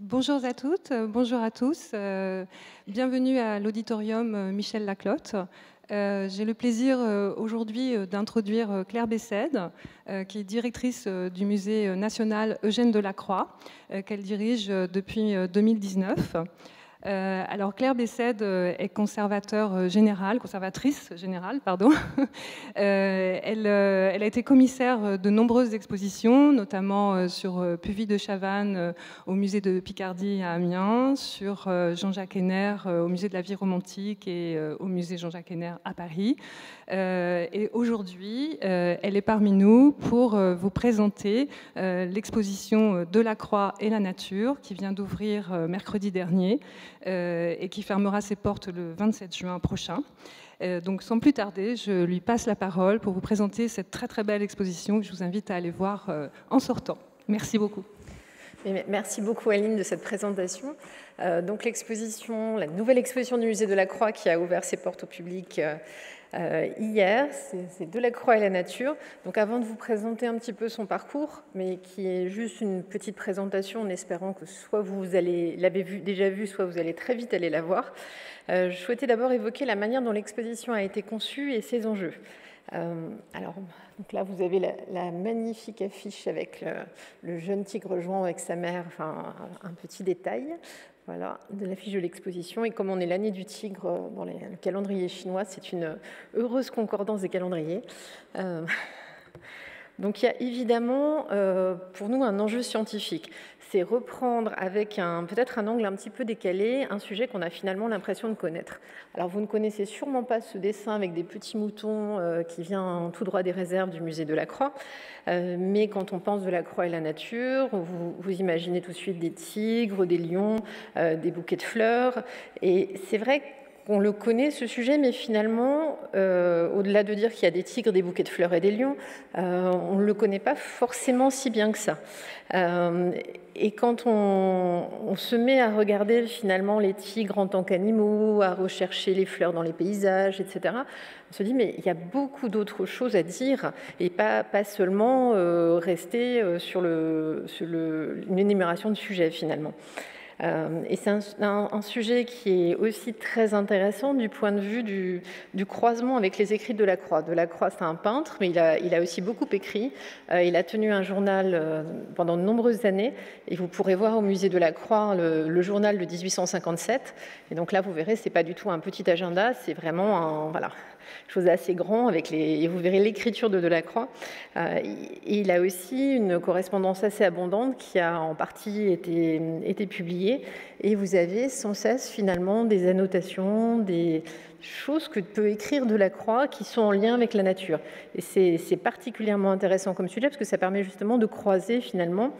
Bonjour à toutes, bonjour à tous. bienvenue à l'auditorium Michel Laclotte. J'ai le plaisir aujourd'hui d'introduire Claire Bessède, qui est directrice du musée national Eugène Delacroix, qu'elle dirige depuis 2019. Euh, alors Claire Bessède euh, est conservateur euh, général, conservatrice générale, pardon. elle, a été commissaire de nombreuses expositions, notamment sur Puvis de Chavannes au musée de Picardie à Amiens, sur Jean-Jacques Henner au musée de la vie romantique et au musée Jean-Jacques Henner à Paris. et aujourd'hui, elle est parmi nous pour vous présenter l'exposition De la Croix et la Nature qui vient d'ouvrir mercredi dernier. Euh, et qui fermera ses portes le 27 juin prochain. Euh, donc sans plus tarder, je lui passe la parole pour vous présenter cette très très belle exposition que je vous invite à aller voir euh, en sortant. Merci beaucoup. Merci beaucoup Aline de cette présentation. donc l'exposition, la nouvelle exposition du musée de la Croix qui a ouvert ses portes au public hier, c'est De la Croix et la Nature. Donc avant de vous présenter un petit peu son parcours, mais qui est juste une petite présentation en espérant que soit vous l'avez déjà vu, soit vous allez très vite aller la voir, euh, je souhaitais d'abord évoquer la manière dont l'exposition a été conçue et ses enjeux. Euh, alors, donc là, vous avez la, magnifique affiche avec le, le, jeune tigre jouant avec sa mère, enfin un petit détail. Voilà, de l'affiche de l'exposition. Et comme on est l'année du tigre euh, dans le calendrier chinois, c'est une heureuse concordance des calendriers. Euh, donc il y a évidemment euh, pour nous un enjeu scientifique c'est reprendre avec peut-être un angle un petit peu décalé un sujet qu'on a finalement l'impression de connaître. Alors vous ne connaissez sûrement pas ce dessin avec des petits moutons euh, qui vient tout droit des réserves du musée de la Croix, euh, mais quand on pense de la Croix et la nature, vous, imaginez tout de suite des tigres, des lions, euh, des bouquets de fleurs, et c'est vrai on le connaît ce sujet, mais finalement, euh, au-delà de dire qu'il y a des tigres, des bouquets de fleurs et des lions, euh, on ne le connaît pas forcément si bien que ça. Euh, et quand on, se met à regarder finalement les tigres en tant qu'animaux, à rechercher les fleurs dans les paysages, etc., on se dit mais il y a beaucoup d'autres choses à dire et pas, seulement rester sur, une énumération de sujets finalement. Euh, et c'est un, sujet qui est aussi très intéressant du point de vue du, croisement avec les écrits de Delacroix. Delacroix, c'est un peintre, mais il a, aussi beaucoup écrit. Euh, il a tenu un journal euh, pendant de nombreuses années, et vous pourrez voir au musée de la Croix le, le journal de 1857. Et donc là, vous verrez, c'est pas du tout un petit agenda, c'est vraiment un, voilà, chose assez grand, avec les, et vous verrez l'écriture de Delacroix. Euh, il a aussi une correspondance assez abondante qui a en partie été, été publiée, et vous avez sans cesse finalement des annotations, des, choses que peut écrire Delacroix qui sont en lien avec la nature. Et c'est particulièrement intéressant comme sujet parce que ça permet justement de croiser finalement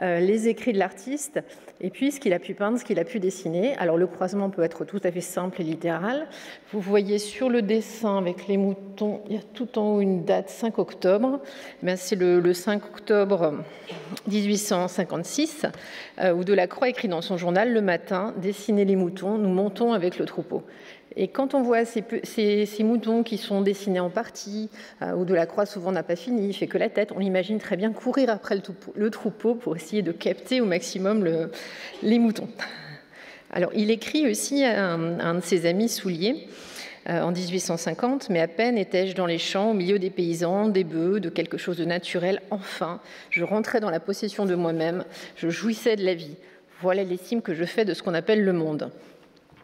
euh, les écrits de l'artiste et puis ce qu'il a pu peindre, ce qu'il a pu dessiner. Alors le croisement peut être tout à fait simple et littéral. Vous voyez sur le dessin avec les moutons, il y a tout en haut une date 5 octobre. Eh c'est le, le, 5 octobre 1856 euh, où Delacroix écrit dans son journal le matin, dessiner les moutons, nous montons avec le troupeau. Et quand on voit ces, moutons qui sont dessinés en partie, euh, ou de la croix souvent n'a pas fini, fait que la tête, on imagine très bien courir après le, troupeau pour essayer de capter au maximum les moutons. Alors, il écrit aussi à un, de ses amis souliers euh, en 1850, mais à peine étais-je dans les champs, au milieu des paysans, des bœufs, de quelque chose de naturel, enfin, je rentrais dans la possession de moi-même, je jouissais de la vie. Voilà l'estime que je fais de ce qu'on appelle le monde.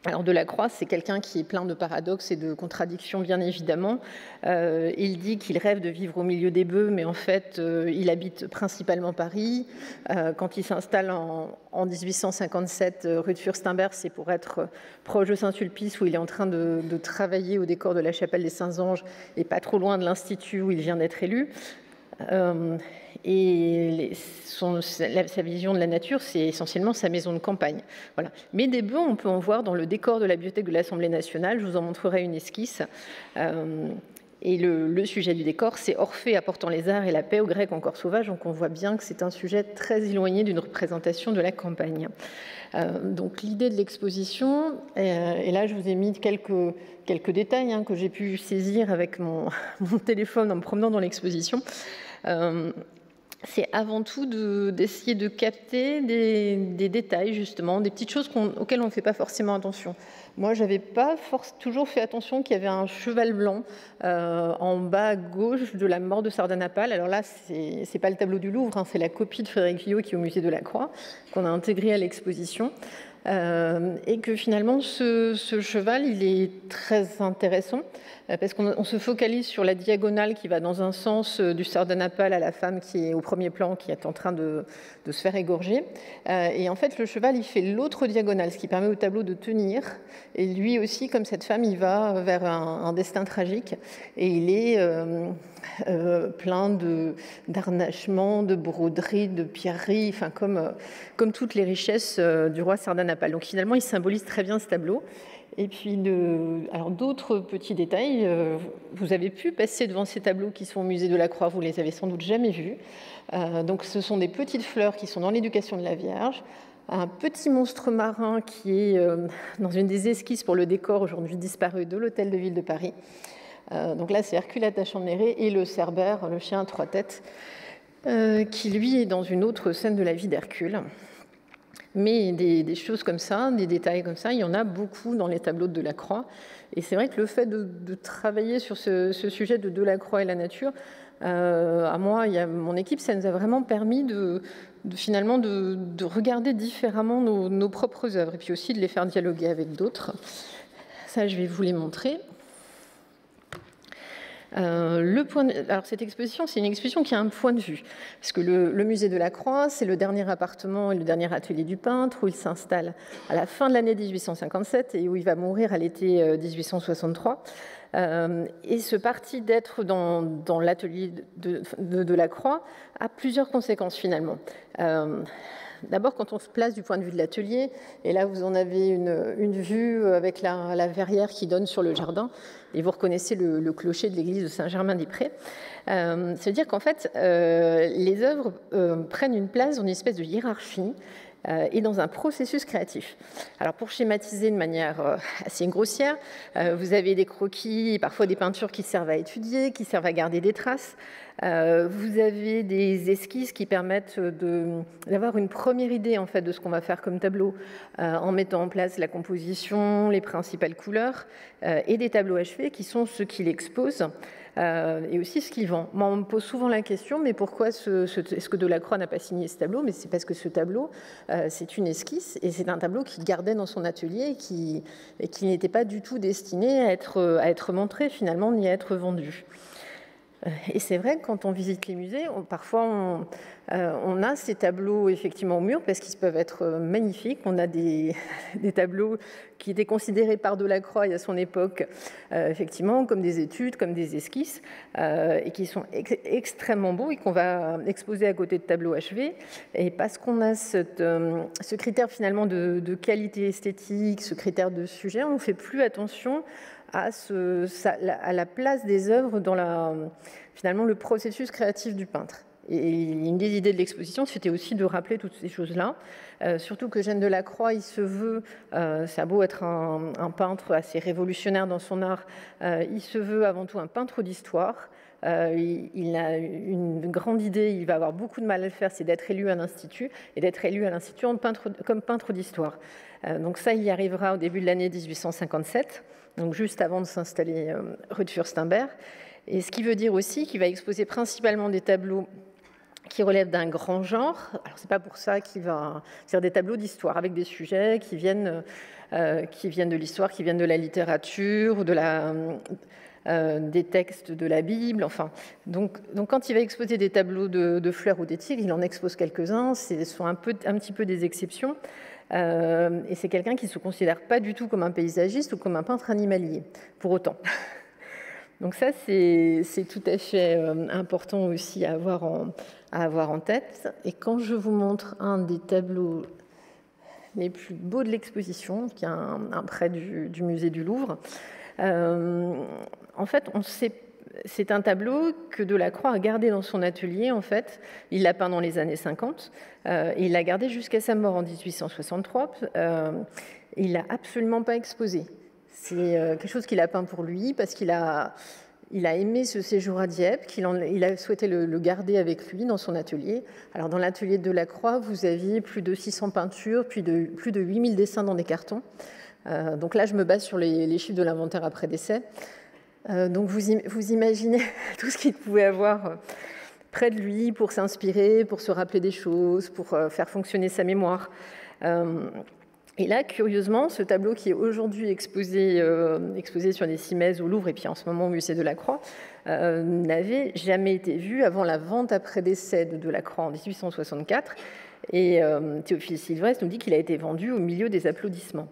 Alors Delacroix, c'est quelqu'un qui est plein de paradoxes et de contradictions, bien évidemment. Euh, il dit qu'il rêve de vivre au milieu des bœufs, mais en fait, euh, il habite principalement Paris. Euh, quand il s'installe en, 1857 rue de Furstenberg, c'est pour être proche de Saint-Sulpice, où il est en train de, de, travailler au décor de la chapelle des Saints-Anges, et pas trop loin de l'Institut où il vient d'être élu. Et sa vision de la nature, c'est essentiellement sa maison de campagne. Voilà. Mais des bœufs, on peut en voir dans le décor de la bibliothèque de l'Assemblée nationale. Je vous en montrerai une esquisse. Euh, et le, sujet du décor, c'est Orphée apportant les arts et la paix aux Grecs encore sauvages. Donc on voit bien que c'est un sujet très éloigné d'une représentation de la campagne. Euh, donc l'idée de l'exposition, euh, et là je vous ai mis quelques, quelques détails hein, que j'ai pu saisir avec mon, mon, téléphone en me promenant dans l'exposition. C'est avant tout d'essayer de, capter des, détails, justement, des petites choses auxquelles on ne fait pas forcément attention. Moi, je n'avais pas toujours fait attention qu'il y avait un cheval blanc euh, en bas à gauche de la mort de Sardanapale. Alors là, ce n'est pas le tableau du Louvre, hein, c'est la copie de Frédéric Villot qui est au musée de la Croix, qu'on a intégré à l'exposition. Euh, et que finalement, ce, cheval, il est très intéressant parce qu'on se focalise sur la diagonale qui va dans un sens euh, du sardanapale à la femme qui est au premier plan, qui est en train de, se faire égorger. et en fait, le cheval, il fait l'autre diagonale, ce qui permet au tableau de tenir. Et lui aussi, comme cette femme, il va vers un, destin tragique. Et il est plein d'arnachements, de, broderies, de pierreries, enfin, comme, comme toutes les richesses du roi sardanapale donc finalement, il symbolise très bien ce tableau. Et puis, alors d'autres petits détails, euh, vous avez pu passer devant ces tableaux qui sont au musée de la Croix, vous les avez sans doute jamais vus. Euh, donc, ce sont des petites fleurs qui sont dans l'éducation de la Vierge, un petit monstre marin qui est euh, dans une des esquisses pour le décor aujourd'hui disparu de l'hôtel de ville de Paris. donc là, c'est Hercule attaché en et le Cerbère, le chien à trois têtes, qui lui est dans une autre scène de la vie d'Hercule. Mais des, choses comme ça, des détails comme ça, il y en a beaucoup dans les tableaux de Delacroix. Et c'est vrai que le fait de, travailler sur ce, sujet de Delacroix et la nature, euh, à moi et à mon équipe, ça nous a vraiment permis de, finalement de, regarder différemment nos, nos, propres œuvres et puis aussi de les faire dialoguer avec d'autres. Ça, je vais vous les montrer. Euh, le point Alors cette exposition, c'est une exposition qui a un point de vue, parce que le, musée de la Croix, c'est le dernier appartement et le dernier atelier du peintre, où il s'installe à la fin de l'année 1857 et où il va mourir à l'été 1863. Euh, euh, et ce parti d'être dans, l'atelier de, de, la Croix a plusieurs conséquences finalement. D'abord, quand on se place du point de vue de l'atelier, et là vous en avez une, vue avec la, verrière qui donne sur le jardin, et vous reconnaissez le, clocher de l'église de Saint-Germain-des-Prés. Euh, C'est-à-dire qu'en fait, euh, les œuvres euh, prennent une place dans une espèce de hiérarchie euh, et dans un processus créatif. Alors pour schématiser de manière euh, assez grossière, euh, vous avez des croquis parfois des peintures qui servent à étudier, qui servent à garder des traces. Vous avez des esquisses qui permettent d'avoir une première idée en fait de ce qu'on va faire comme tableau en mettant en place la composition, les principales couleurs et des tableaux achevés qui sont ceux qu'il expose. Euh, et aussi ce qu'il vend. Moi, on me pose souvent la question, mais pourquoi est-ce que Delacroix n'a pas signé ce tableau? Mais c'est parce que ce tableau, euh, c'est une esquisse, et c'est un tableau qu'il gardait dans son atelier et qui, n'était pas du tout destiné à être montré finalement, ni à être vendu. Euh, et c'est vrai que quand on visite les musées, parfois on, euh, on, a ces tableaux effectivement au mur parce qu'ils peuvent être euh, magnifiques. On a des, tableaux qui étaient considérés par Delacroix à son époque, effectivement, comme des études, comme des esquisses, et qui sont extrêmement beaux et qu'on va exposer à côté de tableaux achevés. Et parce qu'on a ce critère finalement de, de, qualité esthétique, ce critère de sujet, on ne fait plus attention à, la place des œuvres dans finalement le processus créatif du peintre. Et une des idées de l'exposition, c'était aussi de rappeler toutes ces choses-là. Euh, surtout que Jeanne Delacroix, il se veut, euh, ça a beau être un, peintre assez révolutionnaire dans son art, euh, il se veut avant tout un peintre d'histoire. il, a une grande idée, il va avoir beaucoup de mal à le faire, c'est d'être élu à l'Institut, et d'être élu à l'Institut comme peintre d'histoire. donc ça, il y arrivera au début de l'année 1857 donc juste avant de s'installer euh, rue de Fürstenberg. Et ce qui veut dire aussi qu'il va exposer principalement des tableaux qui relèvent d'un grand genre. Alors c'est pas pour ça qu'il va faire des tableaux d'histoire avec des sujets qui viennent, euh, qui viennent de l'histoire, qui viennent de la littérature, de la, euh, des textes de la Bible. Enfin, donc, donc quand il va exposer des tableaux de, fleurs ou tigres, il en expose quelques-uns. Ce sont un, peu, un petit peu des exceptions. Euh, et c'est quelqu'un qui ne se considère pas du tout comme un paysagiste ou comme un peintre animalier, pour autant. Donc ça, c'est tout à fait euh, important aussi à avoir, en, à avoir en tête. Et quand je vous montre un des tableaux les plus beaux de l'exposition, qui est un, près du, musée du Louvre, euh, en fait, on sait c'est un tableau que Delacroix a gardé dans son atelier, en fait. Il l'a peint dans les années 50. Euh, il l'a gardé jusqu'à sa mort en 1863. Euh, il l'a absolument pas exposé. C'est euh, quelque chose qu'il a peint pour lui parce qu'il a, il a aimé ce séjour à Dieppe, qu'il il a souhaité le, garder avec lui dans son atelier. Alors dans l'atelier de Delacroix, vous aviez plus de 600 peintures, puis de, plus de 8000 dessins dans des cartons. Donc là, je me base sur les, chiffres de l'inventaire après décès. Euh, donc vous, imaginez tout ce qu'il pouvait avoir euh, près de lui pour s'inspirer, pour se rappeler des choses, pour faire fonctionner sa mémoire. Et là, curieusement, ce tableau qui est aujourd'hui exposé, euh, exposé sur les Cimaises au Louvre et puis en ce moment au musée de la Croix, euh, n'avait jamais été vu avant la vente après décès de Delacroix en 1864. Et euh, Théophile Sylvestre nous dit qu'il a été vendu au milieu des applaudissements.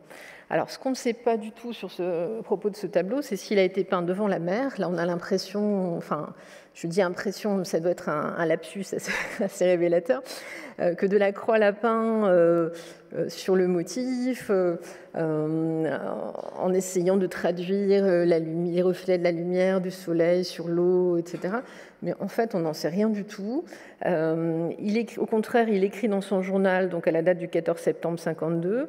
Alors, ce qu'on ne sait pas du tout sur ce propos de ce tableau, c'est s'il a été peint devant la mer. Là, on a l'impression, enfin, je dis impression, ça doit être un, lapsus assez, révélateur, euh, que Delacroix l'a peint euh, euh, sur le motif, en essayant de traduire la les reflets de la lumière du soleil sur l'eau, etc. Mais en fait, on n'en sait rien du tout. il au contraire, il écrit dans son journal, donc à la date du 14 septembre 52,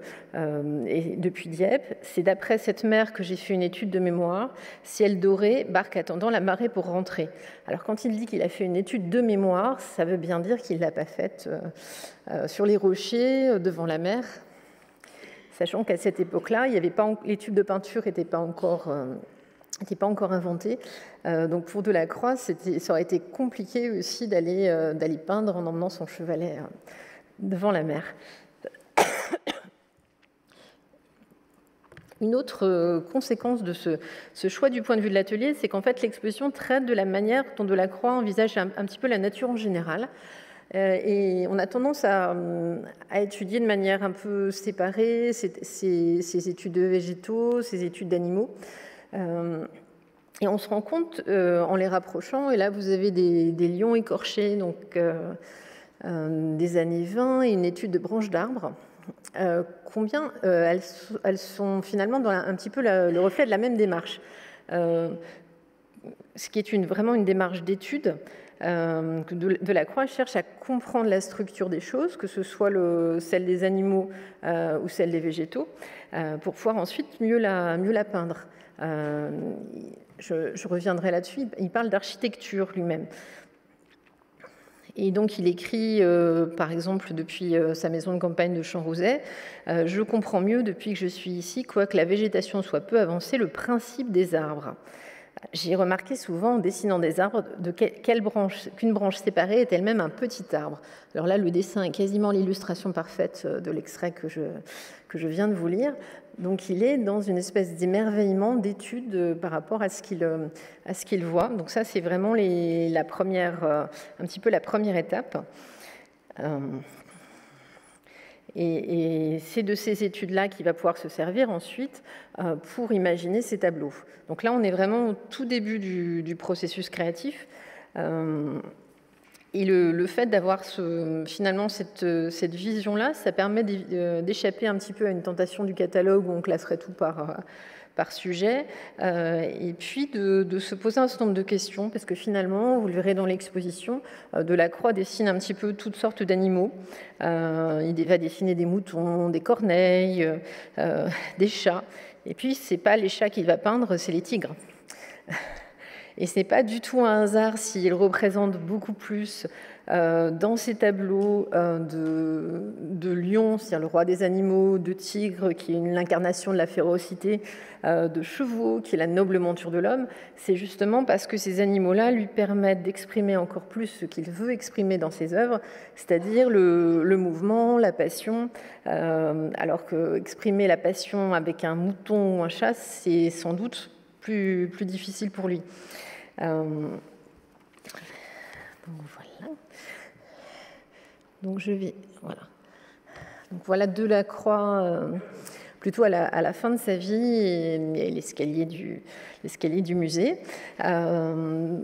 et depuis Dieppe, c'est d'après cette mer que j'ai fait une étude de mémoire, ciel doré, barque attendant la marée pour rentrer. Alors quand il dit qu'il a fait une étude de mémoire, ça veut bien dire qu'il ne l'a pas faite euh, euh, sur les rochers, euh, devant la mer, sachant qu'à cette époque-là, l'étude de peinture n'était pas encore n'était pas encore inventé. donc pour Delacroix, ça aurait été compliqué aussi d'aller peindre en emmenant son chevalet devant la mer. Une autre euh, conséquence de ce, choix du point de vue de l'atelier, c'est qu'en fait l'exposition traite de la manière dont Delacroix envisage un, petit peu la nature en général. Euh, et on a tendance à, étudier de manière un peu séparée ces, études de végétaux, ces études d'animaux. Euh, et on se rend compte en les rapprochant, et là vous avez des, lions écorchés, donc des années 20, et une étude de branches d'arbres. Euh, combien euh, elles, sont finalement un petit peu le reflet de la même démarche. Euh, ce qui est vraiment une démarche d'étude. De, la Croix cherche à comprendre la structure des choses, que ce soit le, celle des animaux ou celle des végétaux, pour pouvoir ensuite mieux la, mieux la peindre. Je, reviendrai là-dessus. Il parle d'architecture lui-même. Et donc il écrit, euh, par exemple, depuis euh, sa maison de campagne de Champs-Rouzet, euh, Je comprends mieux depuis que je suis ici, quoique la végétation soit peu avancée, le principe des arbres. J'ai remarqué souvent en dessinant des arbres de quelle branche, qu'une branche séparée est elle-même un petit arbre. Alors là, le dessin est quasiment l'illustration parfaite de l'extrait que je, que je viens de vous lire. Donc il est dans une espèce d'émerveillement, d'étude euh, par rapport à ce qu'il euh, à voit. Donc ça, c'est vraiment la première, euh, un petit peu la première étape. Et, c'est de ces études-là qu'il va pouvoir se servir ensuite pour imaginer ces tableaux. Donc là, on est vraiment au tout début du, processus créatif. Et le, fait d'avoir finalement cette, vision-là, ça permet euh, d'échapper un petit peu à une tentation du catalogue où on classerait tout par, euh, par sujet, euh, et puis de, se poser un certain nombre de questions, parce que finalement, vous le verrez dans l'exposition, Delacroix dessine un petit peu toutes sortes d'animaux. il va dessiner des moutons, des corneilles, des chats, et puis c'est pas les chats qu'il va peindre, c'est les tigres. Et ce n'est pas du tout un hasard s'il représente beaucoup plus euh, dans ces tableaux euh, de, de lions, c'est-à-dire le roi des animaux, de tigres, qui est l'incarnation de la férocité, euh, de chevaux, qui est la noble monture de l'homme. C'est justement parce que ces animaux-là lui permettent d'exprimer encore plus ce qu'il veut exprimer dans ses œuvres, c'est-à-dire le, mouvement, la passion, alors que exprimer la passion avec un mouton ou un chat, c'est sans doute plus difficile pour lui. Euh, donc voilà. Donc je vais. Voilà. Donc voilà Delacroix, euh, plutôt à la, fin de sa vie, et, l'escalier du, musée. Euh,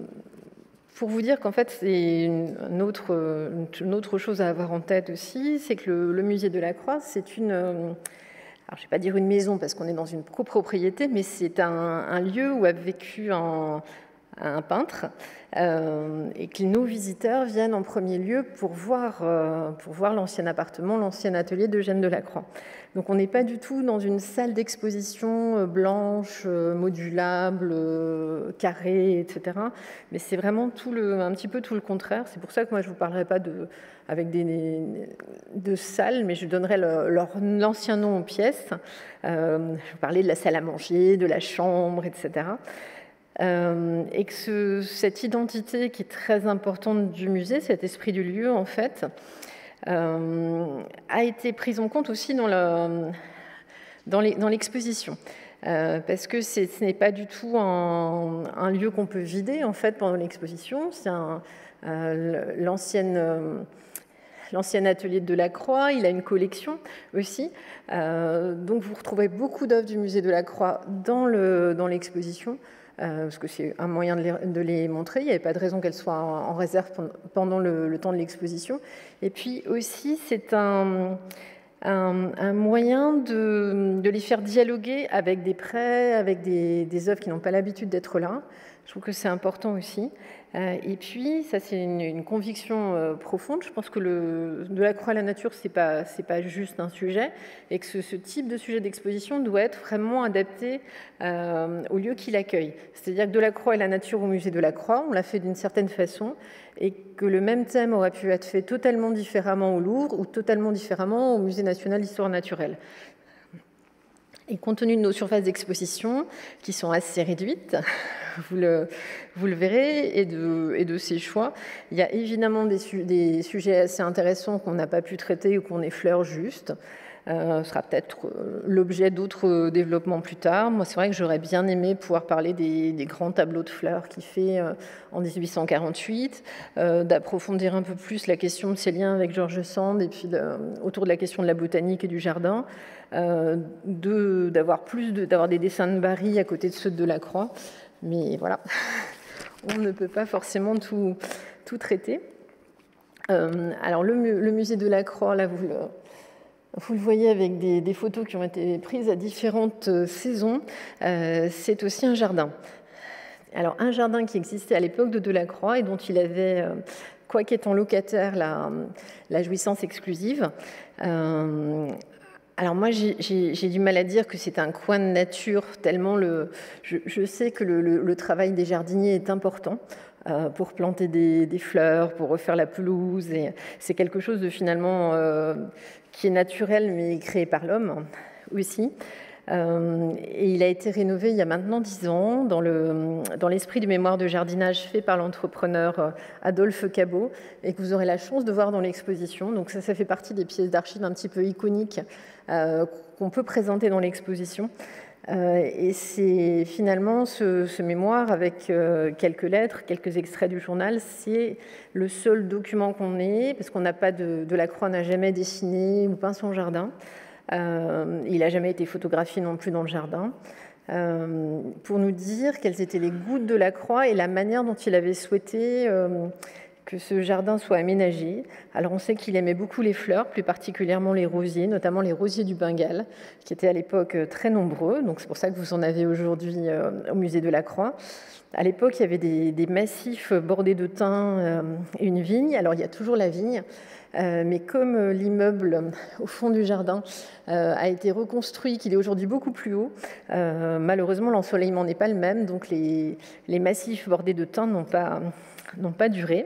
pour vous dire qu'en fait, c'est une autre, une autre chose à avoir en tête aussi, c'est que le, musée de la Croix, c'est une, alors je ne vais pas dire une maison parce qu'on est dans une copropriété, mais c'est un, un, lieu où a vécu un, un peintre, euh, et que nos visiteurs viennent en premier lieu pour voir, euh, pour voir l'ancien appartement, l'ancien atelier d'Eugène Delacroix. Donc on n'est pas du tout dans une salle d'exposition euh, blanche, modulable, carrée, etc. Mais c'est vraiment un petit peu tout le contraire. C'est pour ça que moi je ne vous parlerai pas de, avec des, de salles, mais je donnerai l'ancien nom aux pièces. je vais parler de la salle à manger, de la chambre, etc. Euh, et que cette identité qui est très importante du musée, cet esprit du lieu en fait, euh, a été prise en compte aussi dans, l'exposition. Euh, parce que ce n'est pas du tout un, lieu qu'on peut vider en fait pendant l'exposition. C'est l'ancien atelier de Delacroix, il a une collection aussi. donc vous retrouvez beaucoup d'œuvres du musée de la Croix dans l'exposition. Parce que c'est un moyen de les, montrer. Il n'y avait pas de raison qu'elles soient en, réserve pendant le, temps de l'exposition. Et puis aussi, c'est un, moyen de, les faire dialoguer avec des prêts, avec des œuvres qui n'ont pas l'habitude d'être là. Je trouve que c'est important aussi. Euh, et puis, ça c'est une, conviction euh, profonde, je pense que de la croix à la nature, ce n'est pas, pas juste un sujet, et que ce, type de sujet d'exposition doit être vraiment adapté euh, au lieu qu'il accueille. C'est-à-dire que de la croix et la nature au musée de la croix, on l'a fait d'une certaine façon, et que le même thème aurait pu être fait totalement différemment au Louvre ou totalement différemment au musée national d'histoire naturelle. Et compte tenu de nos surfaces d'exposition, qui sont assez réduites, vous le, verrez, et de, et ces choix, il y a évidemment des, sujets assez intéressants qu'on n'a pas pu traiter ou qu'on effleure juste. Euh, ce sera peut-être euh, l'objet d'autres développements plus tard. Moi, c'est vrai que j'aurais bien aimé pouvoir parler des, grands tableaux de fleurs qu'il fait euh, en 1848, d'approfondir un peu plus la question de ses liens avec George Sand et puis autour de la question de la botanique et du jardin. Euh, d'avoir plus d'avoir des dessins de Barry à côté de ceux de Delacroix. Mais voilà, on ne peut pas forcément tout, traiter. Euh, alors le, musée de la Croix, là vous le, vous le voyez avec des, photos qui ont été prises à différentes euh, saisons, c'est aussi un jardin. Alors un jardin qui existait à l'époque de Delacroix et dont il avait, quoi qu'étant locataire, la, jouissance exclusive. Alors moi, j'ai du mal à dire que c'est un coin de nature, tellement le, je, sais que le, travail des jardiniers est important euh, pour planter des, fleurs, pour refaire la pelouse. Et c'est quelque chose de finalement euh, qui est naturel, mais créé par l'homme aussi. Euh, et il a été rénové il y a maintenant dix ans dans, l'esprit du mémoire de jardinage fait par l'entrepreneur euh, Adolphe Cabot et que vous aurez la chance de voir dans l'exposition. Donc ça, ça fait partie des pièces d'archives un petit peu iconiques euh, qu'on peut présenter dans l'exposition. et c'est finalement ce, mémoire avec quelques lettres, quelques extraits du journal, c'est le seul document qu'on ait, parce qu'on n'a pas de, de la Croix n'a jamais dessiné ou peint son jardin. Euh, il n'a jamais été photographié non plus dans le jardin. Euh, pour nous dire quelles étaient les gouttes de la croix et la manière dont il avait souhaité euh, que ce jardin soit aménagé. Alors on sait qu'il aimait beaucoup les fleurs, plus particulièrement les rosiers, notamment les rosiers du Bengale, qui étaient à l'époque très nombreux. Donc c'est pour ça que vous en avez aujourd'hui au musée de la Croix. À l'époque, il y avait des, des massifs bordés de thym et une vigne. Alors il y a toujours la vigne, euh, mais comme euh, l'immeuble euh, au fond du jardin a été reconstruit, qu'il est aujourd'hui beaucoup plus haut, malheureusement l'ensoleillement n'est pas le même, donc les, massifs bordés de thym n'ont pas, pas duré.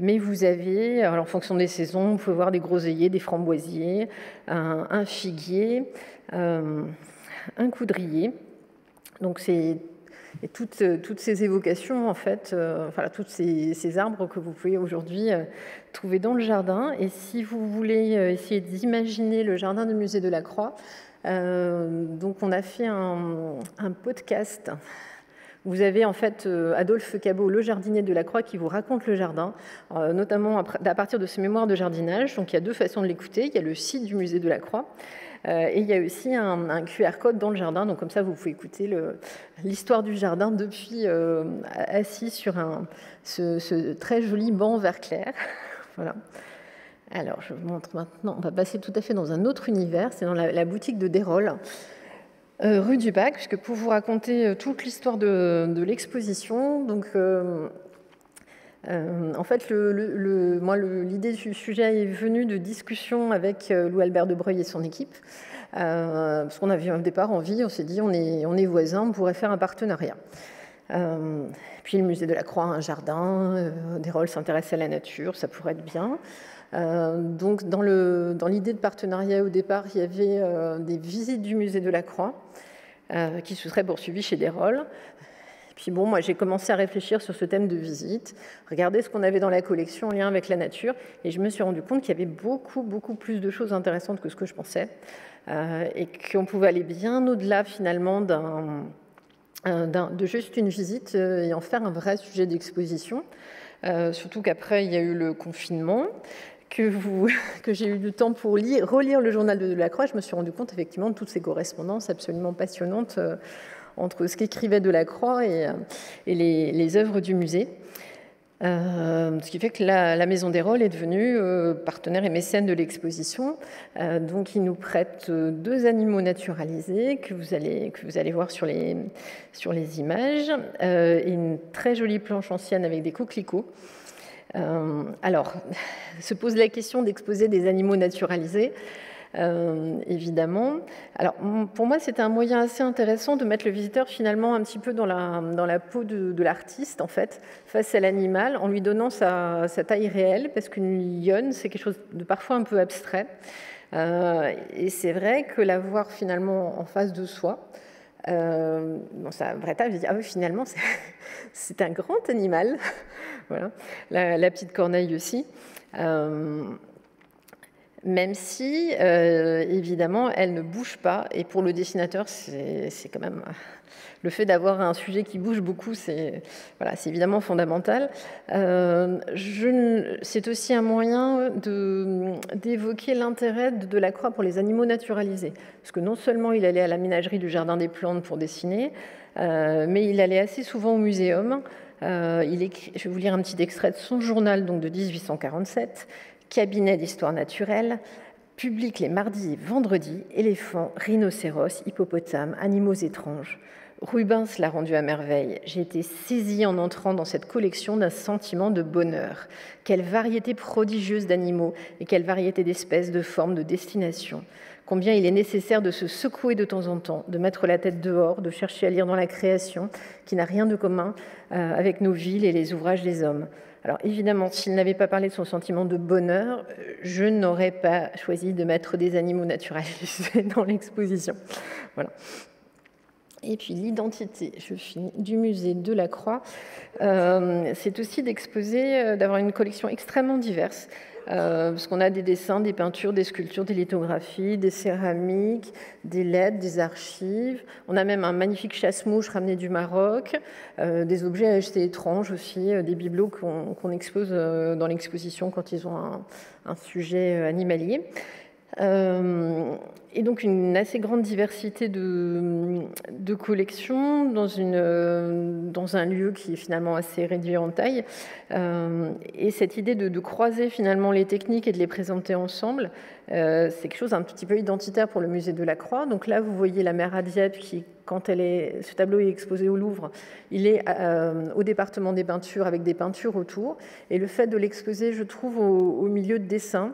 Mais vous avez, en fonction des saisons, vous pouvez voir des groseilliers, des framboisiers, un, figuier, un coudrier. Donc c'est et toutes, toutes, ces évocations, en fait, euh, enfin, tous ces, arbres que vous pouvez aujourd'hui trouver dans le jardin. Et si vous voulez euh, essayer d'imaginer le jardin du musée de la Croix, donc on a fait un, podcast. Vous avez en fait Adolphe Cabot, le jardinier de la Croix, qui vous raconte le jardin, notamment à partir de ses mémoires de jardinage. Donc il y a deux façons de l'écouter. Il y a le site du musée de la Croix euh, et il y a aussi un, QR code dans le jardin, donc comme ça vous pouvez écouter l'histoire du jardin depuis euh, assis sur un, ce, très joli banc vert clair. Voilà. Alors, je vous montre maintenant, on va passer tout à fait dans un autre univers, c'est dans la, boutique de Dérol. rue du Bac, puisque pour vous raconter toute l'histoire de, l'exposition, donc en fait, le, moi, l'idée du sujet est venue de discussions avec Louis-Albert Debreuil et son équipe, parce qu'on avait un départ envie, on s'est dit, on est, on est voisins, on pourrait faire un partenariat. Puis le musée de la Croix a un jardin, des rôles s'intéressent à la nature, ça pourrait être bien. Euh, donc, dans l'idée de partenariat au départ, il y avait euh, des visites du musée de la Croix euh, qui se seraient poursuivies chez Desrolles. Puis bon, moi j'ai commencé à réfléchir sur ce thème de visite, regarder ce qu'on avait dans la collection en lien avec la nature, et je me suis rendu compte qu'il y avait beaucoup, beaucoup plus de choses intéressantes que ce que je pensais, et qu'on pouvait aller bien au-delà finalement d'un, de juste une visite et en faire un vrai sujet d'exposition. surtout qu'après il y a eu le confinement, que, j'ai eu du temps pour lire, relire le journal de Delacroix, je me suis rendu compte effectivement de toutes ces correspondances absolument passionnantes euh, entre ce qu'écrivait Delacroix et, euh, et les, les, œuvres du musée. Euh, ce qui fait que la, Maison des Rôles est devenue partenaire et mécène de l'exposition. donc, il nous prête deux animaux naturalisés que vous allez, que vous allez voir sur les, sur les images, et une très jolie planche ancienne avec des coquelicots. Euh, alors, se pose la question d'exposer des animaux naturalisés. Euh, évidemment. Alors, pour moi, c'était un moyen assez intéressant de mettre le visiteur finalement un petit peu dans la, dans la peau de, l'artiste, en fait, face à l'animal, en lui donnant sa, taille réelle, parce qu'une lionne, c'est quelque chose de parfois un peu abstrait. Euh, et c'est vrai que la voir finalement en face de soi, euh, bon, ça, Bretta, je dis, ah oui, finalement, c'est un grand animal. voilà. La, petite corneille aussi. Euh, même si, euh, évidemment, elle ne bouge pas. Et pour le dessinateur, c'est quand même le fait d'avoir un sujet qui bouge beaucoup, c'est évidemment fondamental. Euh, c'est aussi un moyen d'évoquer l'intérêt de la croix pour les animaux naturalisés. Parce que non seulement il allait à la ménagerie du Jardin des Plantes pour dessiner, euh, mais il allait assez souvent au muséum. Euh, je vais vous lire un petit extrait de son journal donc de 1847, Cabinet d'histoire naturelle, public les mardis et vendredis, éléphants, rhinocéros, hippopotames, animaux étranges. Rubens l'a rendu à merveille. J'ai été saisie en entrant dans cette collection d'un sentiment de bonheur. Quelle variété prodigieuse d'animaux et quelle variété d'espèces, de formes, de destinations. Combien il est nécessaire de se secouer de temps en temps, de mettre la tête dehors, de chercher à lire dans la création, qui n'a rien de commun euh, avec nos villes et les ouvrages des hommes. Alors évidemment, s'il n'avait pas parlé de son sentiment de bonheur, je n'aurais pas choisi de mettre des animaux naturalisés dans l'exposition. Voilà. Et puis l'identité, je finis, du musée de la Croix, euh, c'est aussi d'exposer, euh, d'avoir une collection extrêmement diverse. Euh, parce qu'on a des dessins, des peintures, des sculptures, des lithographies, des céramiques, des lettres, des archives. On a même un magnifique chasse-mouche ramené du Maroc, des objets achetés étranges aussi, des bibelots qu'on expose dans l'exposition quand ils ont un sujet animalier. Euh, et donc une assez grande diversité de, collections dans, une, dans, un lieu qui est finalement assez réduit en taille. Euh, et cette idée de, croiser finalement les techniques et de les présenter ensemble, euh, c'est quelque chose un petit peu identitaire pour le musée de la Croix. Donc là, vous voyez la mer Dieppe qui, quand ce tableau est exposé au Louvre, il est au département des peintures avec des peintures autour. Et le fait de l'exposer, je trouve, au, milieu de dessins,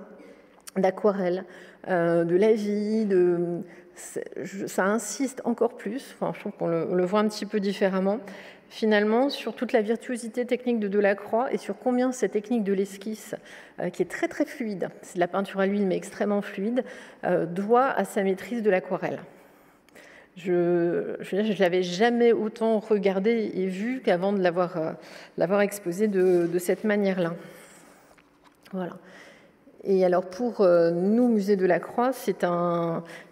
d'aquarelles, euh, de la vie, ça insiste encore plus, enfin, je trouve qu'on le, voit un petit peu différemment, finalement, sur toute la virtuosité technique de Delacroix et sur combien cette technique de l'esquisse, euh, qui est très très fluide, c'est de la peinture à l'huile mais extrêmement fluide, euh, doit à sa maîtrise de l'aquarelle. Je ne l'avais jamais autant regardé et vu qu'avant de l'avoir exposé de, de cette manière-là. Voilà. Et alors pour euh, nous, Musée de la Croix, c'est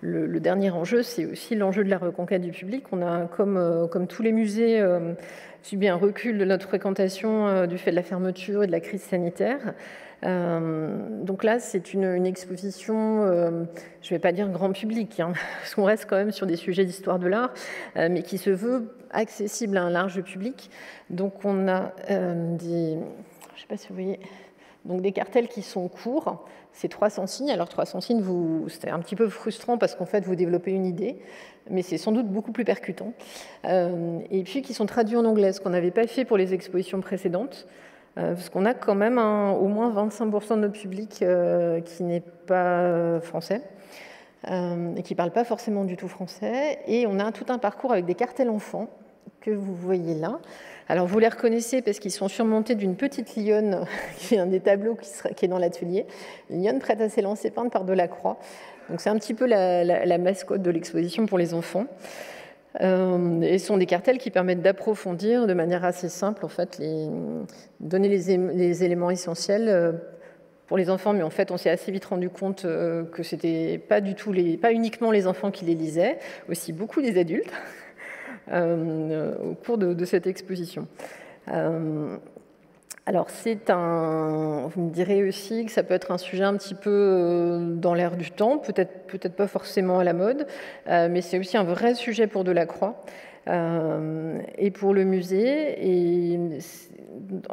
le, dernier enjeu, c'est aussi l'enjeu de la reconquête du public. On a, comme, euh, tous les musées, euh, subi un recul de notre fréquentation du fait de la fermeture et de la crise sanitaire. donc là, c'est une, exposition, je ne vais pas dire grand public, hein, parce qu'on reste quand même sur des sujets d'histoire de l'art, mais qui se veut accessible à un large public. Donc on a des... Je ne sais pas si vous voyez donc des cartels qui sont courts. c'est 300 signes. Alors 300 signes, c'est un petit peu frustrant parce qu'en fait, vous développez une idée, mais c'est sans doute beaucoup plus percutant. Euh, et puis qui sont traduits en anglais, ce qu'on n'avait pas fait pour les expositions précédentes, euh, parce qu'on a quand même au moins 25% de notre public euh, qui n'est pas français. et qui ne parle pas forcément du tout français. Et on a tout un parcours avec des cartels enfants que vous voyez là. Alors vous les reconnaissez parce qu'ils sont surmontés d'une petite lionne, qui est un des tableaux qui, est dans l'atelier. Lionne prête à s'élancer, peinte par Delacroix. Donc c'est un petit peu la, mascotte de l'exposition pour les enfants. Euh, et sont des cartels qui permettent d'approfondir de manière assez simple, en fait, les, donner les, éléments essentiels euh, pour les enfants, mais en fait, on s'est assez vite rendu compte euh, que c'était pas du tout pas uniquement les enfants qui les lisaient, aussi beaucoup les adultes. Euh, au cours de, cette exposition. Euh, alors c'est un, vous me direz aussi que ça peut être un sujet un petit peu euh, dans l'air du temps, peut-être peut-être pas forcément à la mode, mais c'est aussi un vrai sujet pour Delacroix et pour le musée. Et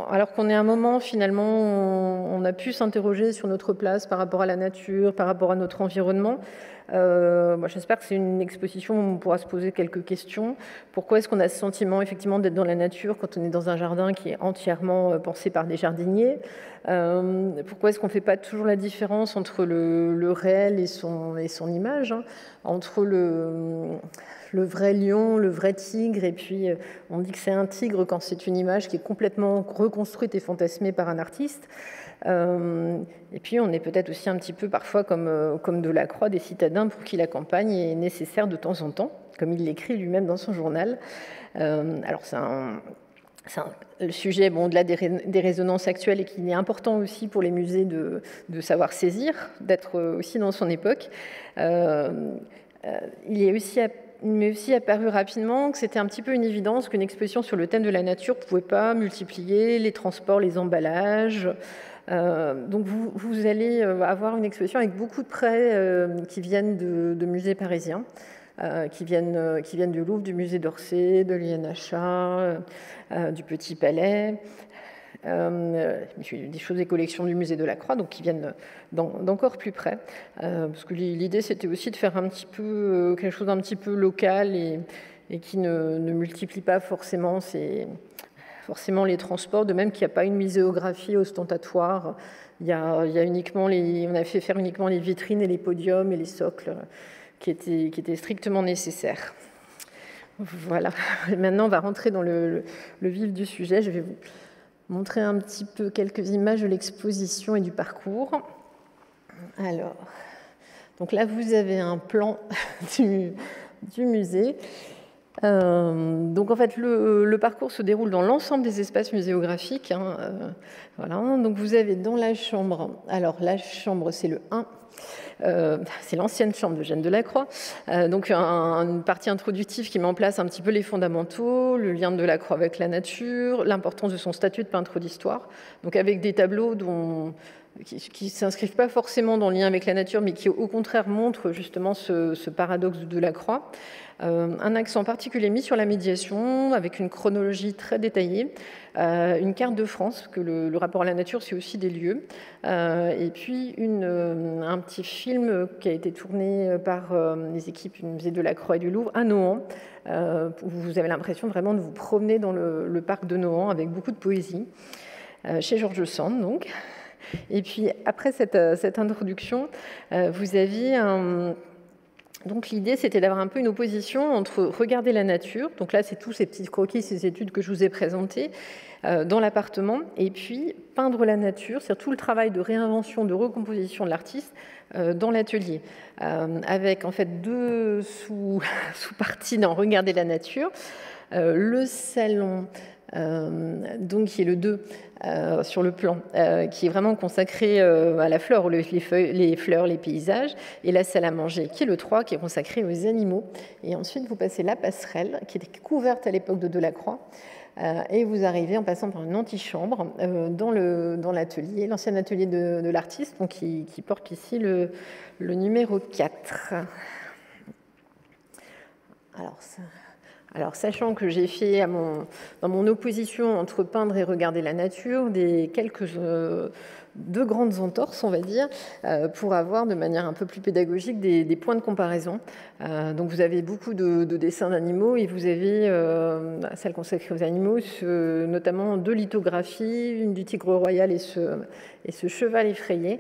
alors qu'on est à un moment finalement, on a pu s'interroger sur notre place par rapport à la nature, par rapport à notre environnement. Euh, J'espère que c'est une exposition où on pourra se poser quelques questions. Pourquoi est-ce qu'on a ce sentiment effectivement d'être dans la nature quand on est dans un jardin qui est entièrement euh, pensé par des jardiniers? Euh, Pourquoi est-ce qu'on ne fait pas toujours la différence entre le, réel et son, image hein? Entre le, le vrai lion, le vrai tigre, et puis euh, on dit que c'est un tigre quand c'est une image qui est complètement reconstruite et fantasmée par un artiste. Euh, et puis on est peut-être aussi un petit peu parfois comme, euh, comme de la croix des citadins pour qui la campagne est nécessaire de temps en temps, comme il l'écrit lui-même dans son journal. Euh, alors c'est un, le sujet, bon, au-delà des, résonances actuelles et qu'il est important aussi pour les musées de, de savoir saisir, d'être aussi dans son époque. il est aussi m'est aussi apparu rapidement que c'était un petit peu une évidence qu'une exposition sur le thème de la nature ne pouvait pas multiplier les transports, les emballages, euh, donc vous, allez euh, avoir une exposition avec beaucoup de prêts euh, qui viennent de, musées parisiens. qui, viennent, qui viennent du Louvre, du musée d'Orsay, de l'INHA, du Petit Palais, des choses des collections du musée de la Croix, donc qui viennent d'encore plus près. parce que l'idée, c'était aussi de faire un petit peu quelque chose d'un petit peu local et, qui ne, ne, multiplie pas forcément ces, forcément les transports, de même qu'il n'y a pas une muséographie ostentatoire. On a fait faire uniquement les vitrines et les podiums et les socles qui étaient, strictement nécessaires. Voilà. Maintenant, on va rentrer dans le, vif du sujet. Je vais vous montrer un petit peu quelques images de l'exposition et du parcours. Alors, donc là, vous avez un plan du musée. Euh, donc en fait, le, parcours se déroule dans l'ensemble des espaces muséographiques. Hein, euh, voilà. Donc vous avez dans la chambre, alors la chambre c'est le 1, euh, c'est l'ancienne chambre de Jeanne Delacroix. donc une partie introductive qui met en place un petit peu les fondamentaux, le lien de Delacroix avec la nature, l'importance de son statut de peintre d'histoire. Donc avec des tableaux dont qui ne s'inscrivent pas forcément dans le lien avec la nature, mais qui au contraire montrent justement ce, paradoxe de Delacroix. Euh, un accent particulier mis sur la médiation, avec une chronologie très détaillée, euh, une carte de France, que le, rapport à la nature, c'est aussi des lieux, euh, et puis un petit film qui a été tourné par les équipes du musée de la Croix et du Louvre à Nohant, où vous avez l'impression vraiment de vous promener dans le, parc de Nohant avec beaucoup de poésie, chez Georges Sand, donc. Et puis, après cette, cette introduction, vous aviez un donc l'idée, c'était d'avoir un peu une opposition entre regarder la nature, donc là c'est tous ces petits croquis, ces études que je vous ai présentées euh, dans l'appartement, et puis peindre la nature, c'est tout le travail de réinvention, de recomposition de l'artiste euh, dans l'atelier, euh, avec en fait deux sous-parties dans regarder la nature, le salon euh, donc qui est le 2 euh, sur le plan, euh, qui est vraiment consacré à la flore, les, fleurs, les paysages, et la salle à manger, qui est le 3, qui est consacré aux animaux. Et ensuite, vous passez la passerelle, qui était couverte à l'époque de Delacroix, et vous arrivez en passant par une antichambre dans l'atelier, l'ancien atelier de, l'artiste, qui, qui, porte ici le, le numéro 4. Alors, ça... Alors, sachant que j'ai fait dans mon opposition entre peindre et regarder la nature des euh, deux grandes entorses, on va dire, euh, pour avoir de manière un peu plus pédagogique des, points de comparaison. Euh, donc vous avez beaucoup de, dessins d'animaux et vous avez celle consacrée aux animaux, notamment deux lithographies, une du tigre royal et ce cheval effrayé,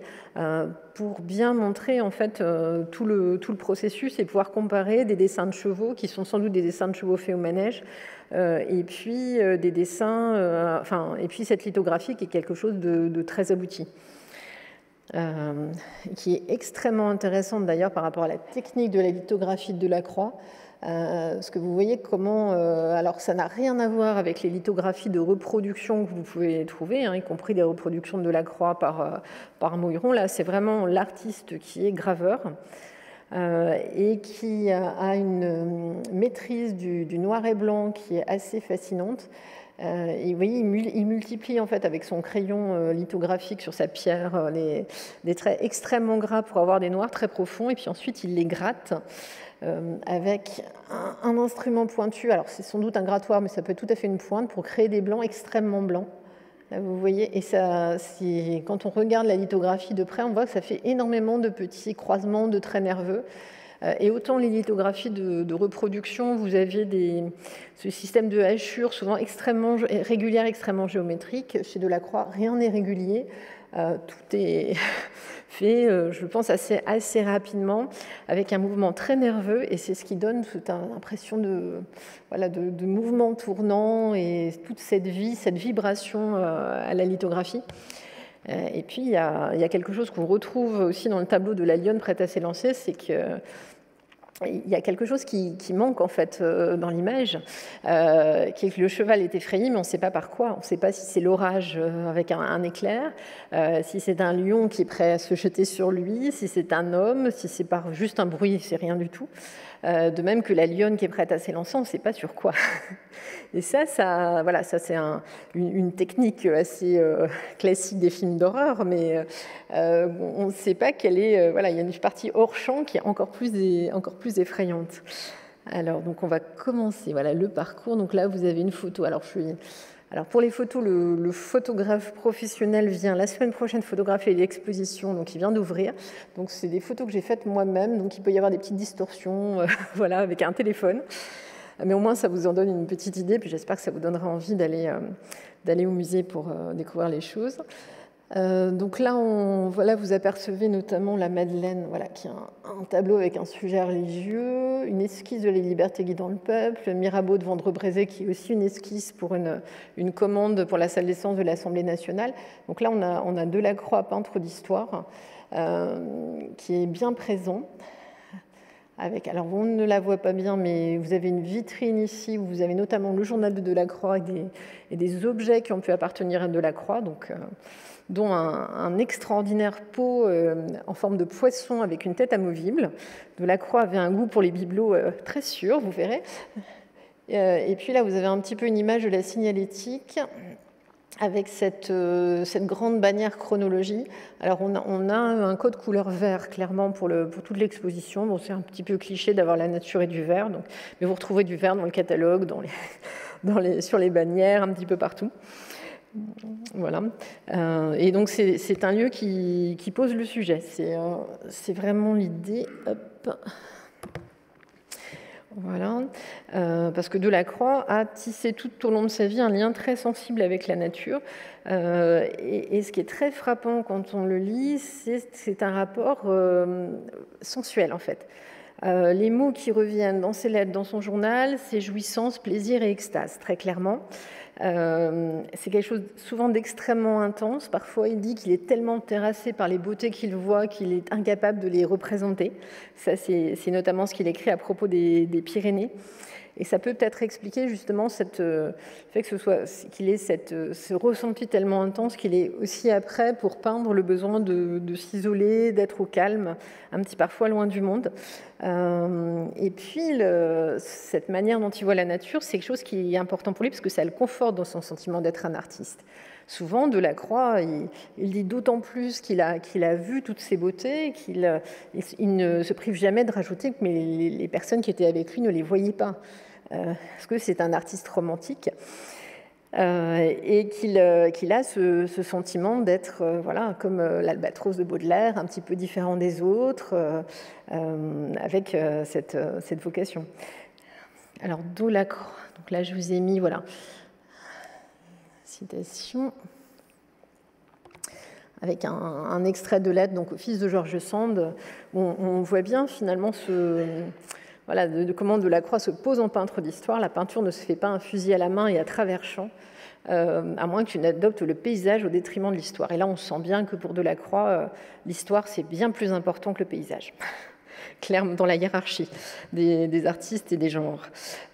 pour bien montrer en fait tout, le, tout le processus et pouvoir comparer des dessins de chevaux qui sont sans doute des dessins de chevaux faits au manège euh, et puis euh, des dessins, euh, enfin, et puis cette lithographie qui est quelque chose de, très abouti. qui est extrêmement intéressante d'ailleurs par rapport à la technique de la lithographie de Delacroix, parce que vous voyez comment, alors ça n'a rien à voir avec les lithographies de reproduction que vous pouvez trouver, hein, y compris des reproductions de Delacroix par, par Mouilleron. Là, c'est vraiment l'artiste qui est graveur. Euh, et qui a une euh, maîtrise du, noir et blanc qui est assez fascinante. Euh, vous voyez, il multiplie en fait avec son crayon lithographique sur sa pierre des traits extrêmement gras pour avoir des noirs très profonds, et puis ensuite il les gratte avec un, instrument pointu. Alors c'est sans doute un grattoir, mais ça peut être tout à fait une pointe pour créer des blancs extrêmement blancs. Vous voyez, et ça, quand on regarde la lithographie de près, on voit que ça fait énormément de petits croisements de traits nerveux. Euh, et autant les lithographies de, reproduction, vous aviez des, ce système de hachures souvent extrêmement régulière, extrêmement géométrique. Chez Delacroix, rien n'est régulier. Euh, tout est fait, euh, je pense, assez, rapidement, avec un mouvement très nerveux, et c'est ce qui donne toute une impression de, voilà, de, mouvement tournant et toute cette vie, cette vibration euh, à la lithographie. Et puis, il y, il y a quelque chose qu'on retrouve aussi dans le tableau de la lionne prête à s'élancer, c'est que il y a quelque chose qui, manque en fait euh, dans l'image, euh, qui est que le cheval est effrayé, mais on ne sait pas par quoi. On ne sait pas si c'est l'orage euh, avec un, éclair, si c'est un lion qui est prêt à se jeter sur lui, si c'est un homme, si c'est par juste un bruit, c'est rien du tout. De même que la lionne qui est prête à s'élancer, on ne sait pas sur quoi. Et ça, ça, voilà, ça c'est une, technique assez euh, classique des films d'horreur, mais euh, on ne sait pas quelle est. Euh, voilà, il y a une partie hors champ qui est encore plus, encore plus effrayante. Alors, donc on va commencer. Voilà le parcours. Donc là, vous avez une photo. Alors, je suis. Alors pour les photos, le, photographe professionnel vient la semaine prochaine photographier l'exposition, donc il vient d'ouvrir. Donc c'est des photos que j'ai faites moi-même, donc il peut y avoir des petites distorsions, voilà, avec un téléphone. Mais au moins, ça vous en donne une petite idée, puis j'espère que ça vous donnera envie d'aller euh, au musée pour euh, découvrir les choses. Euh, donc là, voilà, vous apercevez notamment la Madeleine, voilà, qui est un, tableau avec un sujet religieux, une esquisse de les libertés guidant le peuple, le Mirabeau de Vendrebrésé, qui est aussi une esquisse pour une, commande pour la salle d'essence de l'Assemblée nationale. Donc là, on a, on a Delacroix, peintre d'histoire, qui est bien présent alors on ne la voit pas bien, mais vous avez une vitrine ici où vous avez notamment le journal de Delacroix et des, objets qui ont pu appartenir à Delacroix, euh, dont un, extraordinaire pot euh, en forme de poisson avec une tête amovible. Delacroix avait un goût pour les bibelots euh, très sûr, vous verrez. et puis là, vous avez un petit peu une image de la signalétique avec cette, euh, cette, grande bannière chronologie. Alors on a, un code couleur vert clairement pour, toute l'exposition. Bon, c'est un petit peu cliché d'avoir la nature et du vert, donc, mais vous retrouvez du vert dans le catalogue, dans les, sur les bannières, un petit peu partout. Voilà. Euh, et donc c'est un lieu qui, qui, pose le sujet. C'est euh, vraiment l'idée. Hop. Voilà, euh, parce que Delacroix a tissé tout au long de sa vie un lien très sensible avec la nature. Euh, et, ce qui est très frappant quand on le lit, c'est un rapport euh, sensuel en fait. les mots qui reviennent dans ses lettres, dans son journal, c'est jouissance, plaisir et extase, très clairement. Euh, c'est quelque chose souvent d'extrêmement intense. Parfois, il dit qu'il est tellement terrassé par les beautés qu'il voit qu'il est incapable de les représenter. Ça, c'est notamment ce qu'il écrit à propos des Pyrénées. Et ça peut peut-être expliquer justement cette, euh, fait que ce soit qu'il ait euh, ce ressenti tellement intense qu'il est aussi après pour peindre le besoin de, s'isoler, d'être au calme, un petit parfois loin du monde. Euh, et puis cette manière dont il voit la nature, c'est quelque chose qui est important pour lui parce que ça le conforte dans son sentiment d'être un artiste. Souvent, Delacroix, il, il dit d'autant plus qu'il a, vu toutes ces beautés qu'il il ne se prive jamais de rajouter que les, personnes qui étaient avec lui ne les voyaient pas, euh, parce que c'est un artiste romantique. et qu'il a ce, sentiment d'être voilà, comme l'albatros de Baudelaire, un petit peu différent des autres, avec cette, vocation. Alors, la Donc là, je vous ai mis, voilà, citation avec un, extrait de lettre donc, au fils de Georges Sand, on, voit bien finalement ce, voilà, de, comment Delacroix se pose en peintre d'histoire. La peinture ne se fait pas un fusil à la main et à travers champ, euh, à moins que tu n'adoptes le paysage au détriment de l'histoire. Et là, on sent bien que pour Delacroix, euh, l'histoire, c'est bien plus important que le paysage clairement dans la hiérarchie des, artistes et des genres.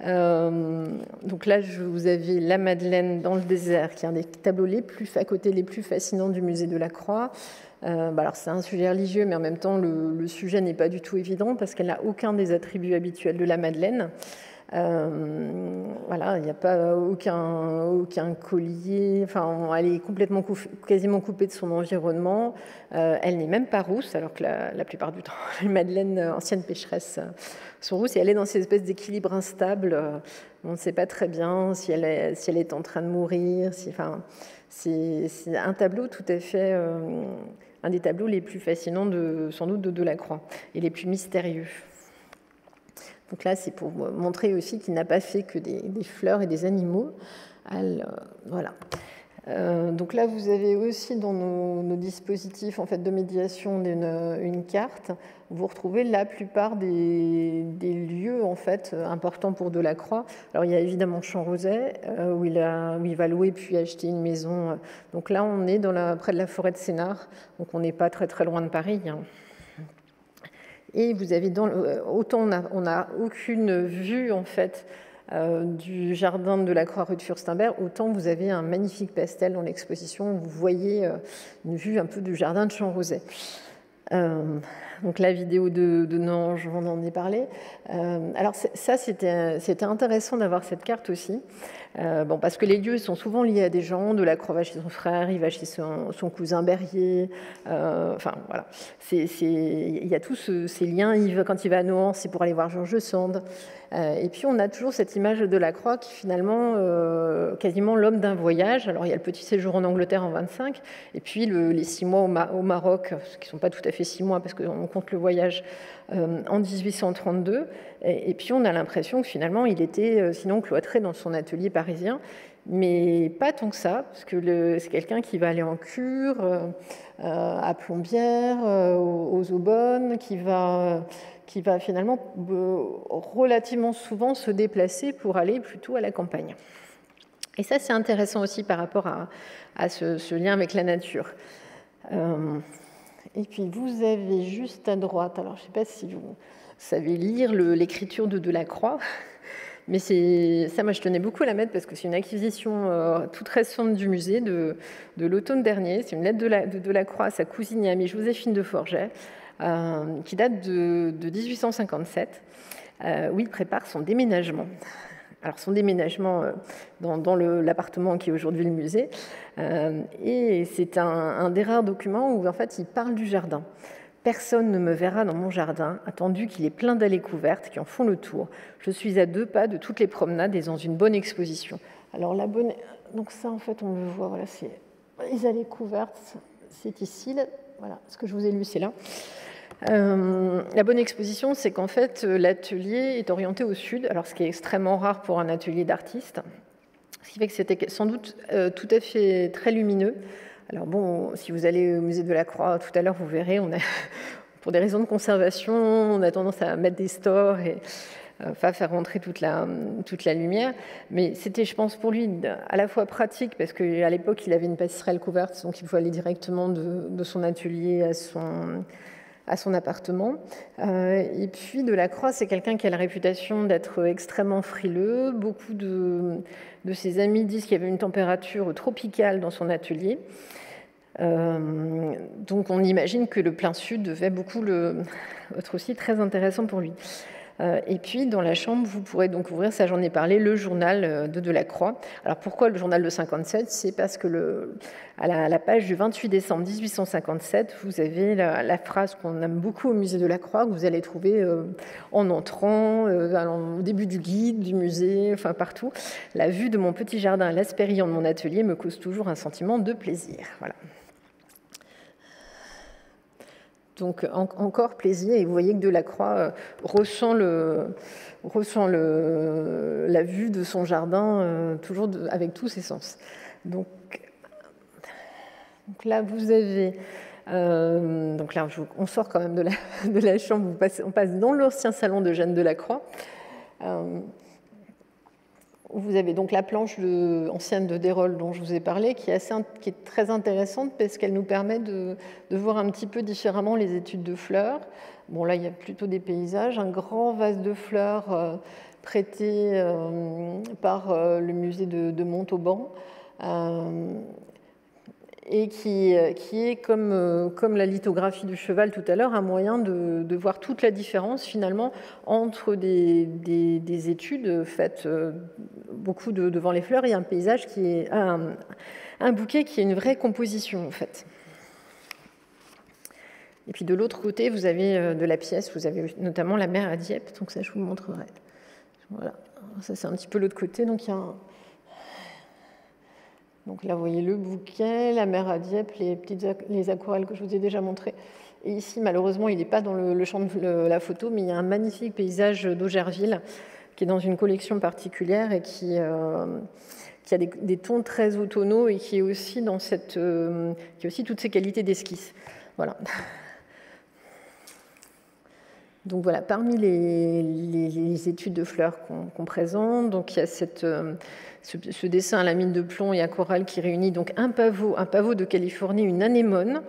Euh, donc là, je vous avais La Madeleine dans le désert, qui est un des tableaux les plus à côté les plus fascinants du musée de la Croix. Euh, bah alors c'est un sujet religieux, mais en même temps, le, le sujet n'est pas du tout évident parce qu'elle n'a aucun des attributs habituels de la Madeleine. Euh, voilà, il n'y a pas aucun, aucun collier. Enfin, elle est complètement quasiment coupée de son environnement. Euh, elle n'est même pas rousse, alors que la, plupart du temps, les madeleines euh, anciennes pécheresses sont rousses. Et elle est dans cette espèce d'équilibre instable. On ne sait pas très bien si elle est, si elle est en train de mourir. Si, enfin, c'est un tableau tout à fait. un des tableaux les plus fascinants, de, sans doute, de Delacroix, et les plus mystérieux. Donc là, c'est pour montrer aussi qu'il n'a pas fait que des, fleurs et des animaux. voilà. Euh, donc là, vous avez aussi dans nos, dispositifs en fait, de médiation une, carte. Vous retrouvez la plupart des, lieux en fait, importants pour Delacroix. Alors il y a évidemment Champ-Roset, euh, où, où il va louer puis acheter une maison. Donc là, on est près de la forêt de Sénart, donc on n'est pas très très loin de Paris. Hein. Et vous avez euh, autant on n'a aucune vue en fait euh, du jardin de la Croix-Rue de Furstenberg, autant vous avez un magnifique pastel dans l'exposition où vous voyez euh, une vue un peu du jardin de Champ-Rosay. donc la vidéo de, de Nange, on en a parlé. alors ça, c'était intéressant d'avoir cette carte aussi. Euh, bon, parce que les lieux sont souvent liés à des gens. De la Croix va chez son frère, il va chez son, cousin Berrier. Euh, enfin, voilà. il y a tous ces liens. Il quand il va à Nohant, c'est pour aller voir Georges Sand. Euh, et puis, on a toujours cette image de la Croix qui, finalement, quasiment l'homme d'un voyage. Alors, il y a le petit séjour en Angleterre en 25, et puis les six mois au, Maroc, qui ne sont pas tout à fait six mois parce qu'on compte le voyage en 1832. Et, puis on a l'impression que finalement il était euh, sinon cloîtré dans son atelier parisien, mais pas tant que ça, parce que c'est quelqu'un qui va aller en cure, euh, euh, à Plombières, aux, Aubonnes, qui va, qui va finalement relativement souvent se déplacer pour aller plutôt à la campagne. Et ça, c'est intéressant aussi par rapport à, ce, lien avec la nature. Et puis, vous avez juste à droite, alors je ne sais pas si vous, savez lire l'écriture de Delacroix. Mais ça, moi, je tenais beaucoup à la mettre parce que c'est une acquisition euh, toute récente du musée de, l'automne dernier. C'est une lettre de, Delacroix à sa cousine et amie Joséphine de Forget, euh, qui date de, 1857, euh, où il prépare son déménagement. Alors, son déménagement dans, l'appartement qui est aujourd'hui le musée. et c'est un, un, des rares documents où, en fait, il parle du jardin. Personne ne me verra dans mon jardin, attendu qu'il est plein d'allées couvertes qui en font le tour. Je suis à deux pas de toutes les promenades et dans une bonne exposition. Alors la bonne, donc ça en fait on le voit, voilà, c'est les allées couvertes, c'est ici, voilà, ce que je vous ai lu c'est là. Euh, la bonne exposition, c'est qu'en fait l'atelier est orienté au sud, alors ce qui est extrêmement rare pour un atelier d'artiste, ce qui fait que c'était sans doute euh, tout à fait très lumineux. Alors bon, si vous allez au musée de la Croix tout à l'heure, vous verrez, pour des raisons de conservation, on a tendance à mettre des stores et pas faire rentrer toute la lumière. Mais c'était, je pense, pour lui à la fois pratique, parce qu'à l'époque, il avait une passerelle couverte, donc il pouvait aller directement de, son atelier à son, à son appartement. Euh, et puis, de la Croix, c'est quelqu'un qui a la réputation d'être extrêmement frileux. Beaucoup de, ses amis disent qu'il y avait une température tropicale dans son atelier. Euh, donc on imagine que le plein sud devait beaucoup le, être aussi très intéressant pour lui. Euh, et puis, dans la chambre, vous pourrez donc ouvrir, ça j'en ai parlé, le journal euh, de Delacroix. Alors, pourquoi le journal de 57 C'est parce que à, la, page du 28 décembre 1857, vous avez la, phrase qu'on aime beaucoup au musée de la que vous allez trouver euh, en entrant, au début du guide, du musée, enfin partout. La vue de mon petit jardin à l'aspérion de mon atelier me cause toujours un sentiment de plaisir. Voilà. Donc encore plaisir, et vous voyez que Delacroix euh, ressent, le, ressent le, la vue de son jardin euh, toujours avec tous ses sens. Donc, là, vous avez... Euh, donc là, on sort quand même de la, de la chambre, on passe dans l'ancien salon de Jeanne Delacroix. Vous avez donc la planche ancienne de Dérol dont je vous ai parlé, qui est, très intéressante parce qu'elle nous permet de, voir un petit peu différemment les études de fleurs. Bon, là, il y a plutôt des paysages, un grand vase de fleurs euh, prêté euh, par euh, le musée de Montauban et qui, euh, qui est, comme, euh, comme, la lithographie du cheval tout à l'heure, un moyen de, de, voir toute la différence finalement entre des, des, études faites euh, beaucoup devant les fleurs et un paysage qui est un, un, bouquet qui est une vraie composition en fait. Et puis de l'autre côté, vous avez de la pièce, vous avez notamment la mer à Dieppe, donc ça je vous montrerai. Voilà, ça c'est un petit peu l'autre côté, donc il y a donc là, vous voyez le bouquet, la mer à Dieppe, les petites les aquarelles que je vous ai déjà montrées. Et ici, malheureusement, il n'est pas dans le, champ de la photo, mais il y a un magnifique paysage d'Augerville qui est dans une collection particulière et qui, euh, qui a des, tons très automnaux et qui est aussi dans cette, euh, qui a aussi toutes ces qualités d'esquisse. Voilà. Donc voilà, parmi les, études de fleurs qu'on présente, donc il y a cette, euh, ce, dessin à la mine de plomb et à corail qui réunit donc un pavot, un pavot de Californie, une anémone.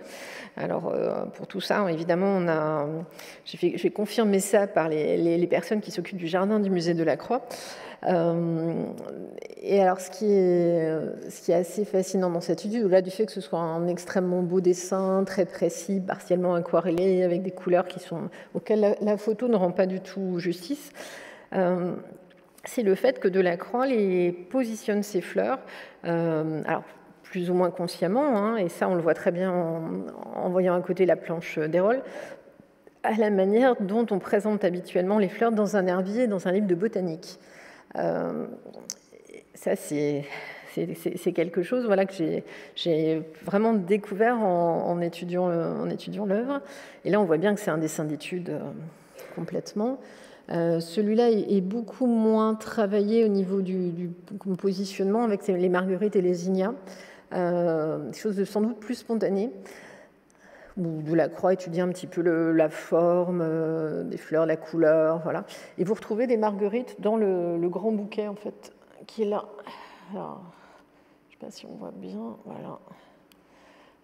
Alors euh, pour tout ça, évidemment, on a, j'ai confirmé ça par les, personnes qui s'occupent du jardin du musée de la Croix. Euh, et alors, ce qui, est, ce qui est assez fascinant dans cette étude, au-delà du fait que ce soit un extrêmement beau dessin, très précis, partiellement aquarellé, avec des couleurs qui sont, auxquelles la, photo ne rend pas du tout justice, euh, c'est le fait que Delacroix les positionne ses fleurs, euh, alors plus ou moins consciemment, hein, et ça on le voit très bien en, voyant à côté la planche d'Hérol, à la manière dont on présente habituellement les fleurs dans un herbier, dans un livre de botanique. Euh, ça c'est quelque chose voilà, que j'ai vraiment découvert en, étudiant, en étudiant l'œuvre. Et là, on voit bien que c'est un dessin d'étude euh, complètement. Euh, celui-là est, beaucoup moins travaillé au niveau du, positionnement avec les marguerites et les ignas, euh, des choses de sans doute plus spontanées. De la croix étudier un petit peu la forme euh, des fleurs, la couleur, voilà. Et vous retrouvez des marguerites dans le, le grand bouquet en fait, qui est là. Je ne sais pas si on voit bien, voilà.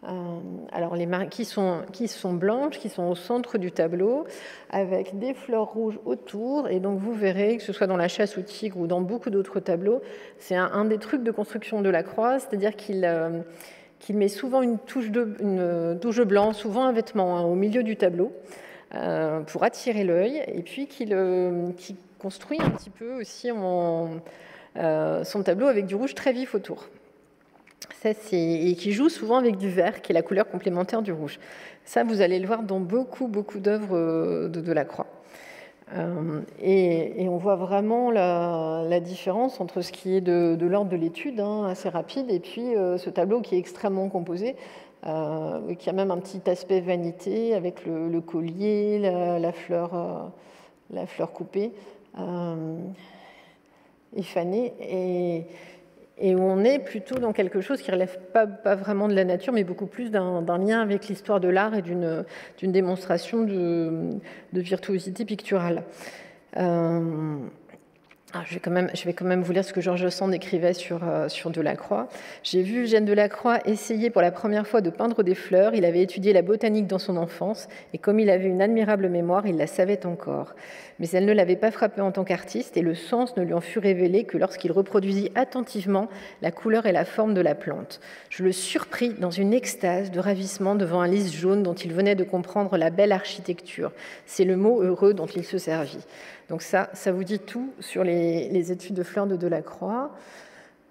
Euh, alors les qui sont, qui sont blanches, qui sont au centre du tableau, avec des fleurs rouges autour. Et donc vous verrez, que ce soit dans La chasse au tigre ou dans beaucoup d'autres tableaux, c'est un, des trucs de construction de la croix, c'est-à-dire qu'il euh, met souvent une touche, de, une blanc, souvent un vêtement hein, au milieu du tableau, euh, pour attirer l'œil, et puis qu'il construit un petit peu aussi son tableau avec du rouge très vif autour et qui joue souvent avec du vert, qui est la couleur complémentaire du rouge. Ça, vous allez le voir dans beaucoup, beaucoup d'œuvres euh, de Delacroix. Euh, et, on voit vraiment la, différence entre ce qui est de, l'ordre de l'étude, hein, assez rapide, et puis euh, ce tableau qui est extrêmement composé, qui a même un petit aspect vanité avec le, collier, la, fleur, la fleur coupée et fanée. Et, et où on est plutôt dans quelque chose qui relève pas, pas, vraiment de la nature, mais beaucoup plus d'un lien avec l'histoire de l'art et d'une démonstration de, virtuosité picturale. Euh, ah, je, vais quand même, vous lire ce que Georges Sand écrivait sur, euh, sur Delacroix. J'ai vu Eugène Delacroix essayer pour la première fois de peindre des fleurs. Il avait étudié la botanique dans son enfance et comme il avait une admirable mémoire, il la savait encore. Mais elle ne l'avait pas frappé en tant qu'artiste et le sens ne lui en fut révélé que lorsqu'il reproduisit attentivement la couleur et la forme de la plante. Je le surpris dans une extase de ravissement devant un lys jaune dont il venait de comprendre la belle architecture. C'est le mot heureux dont il se servit. Donc ça, ça vous dit tout sur les, études de fleurs de Delacroix.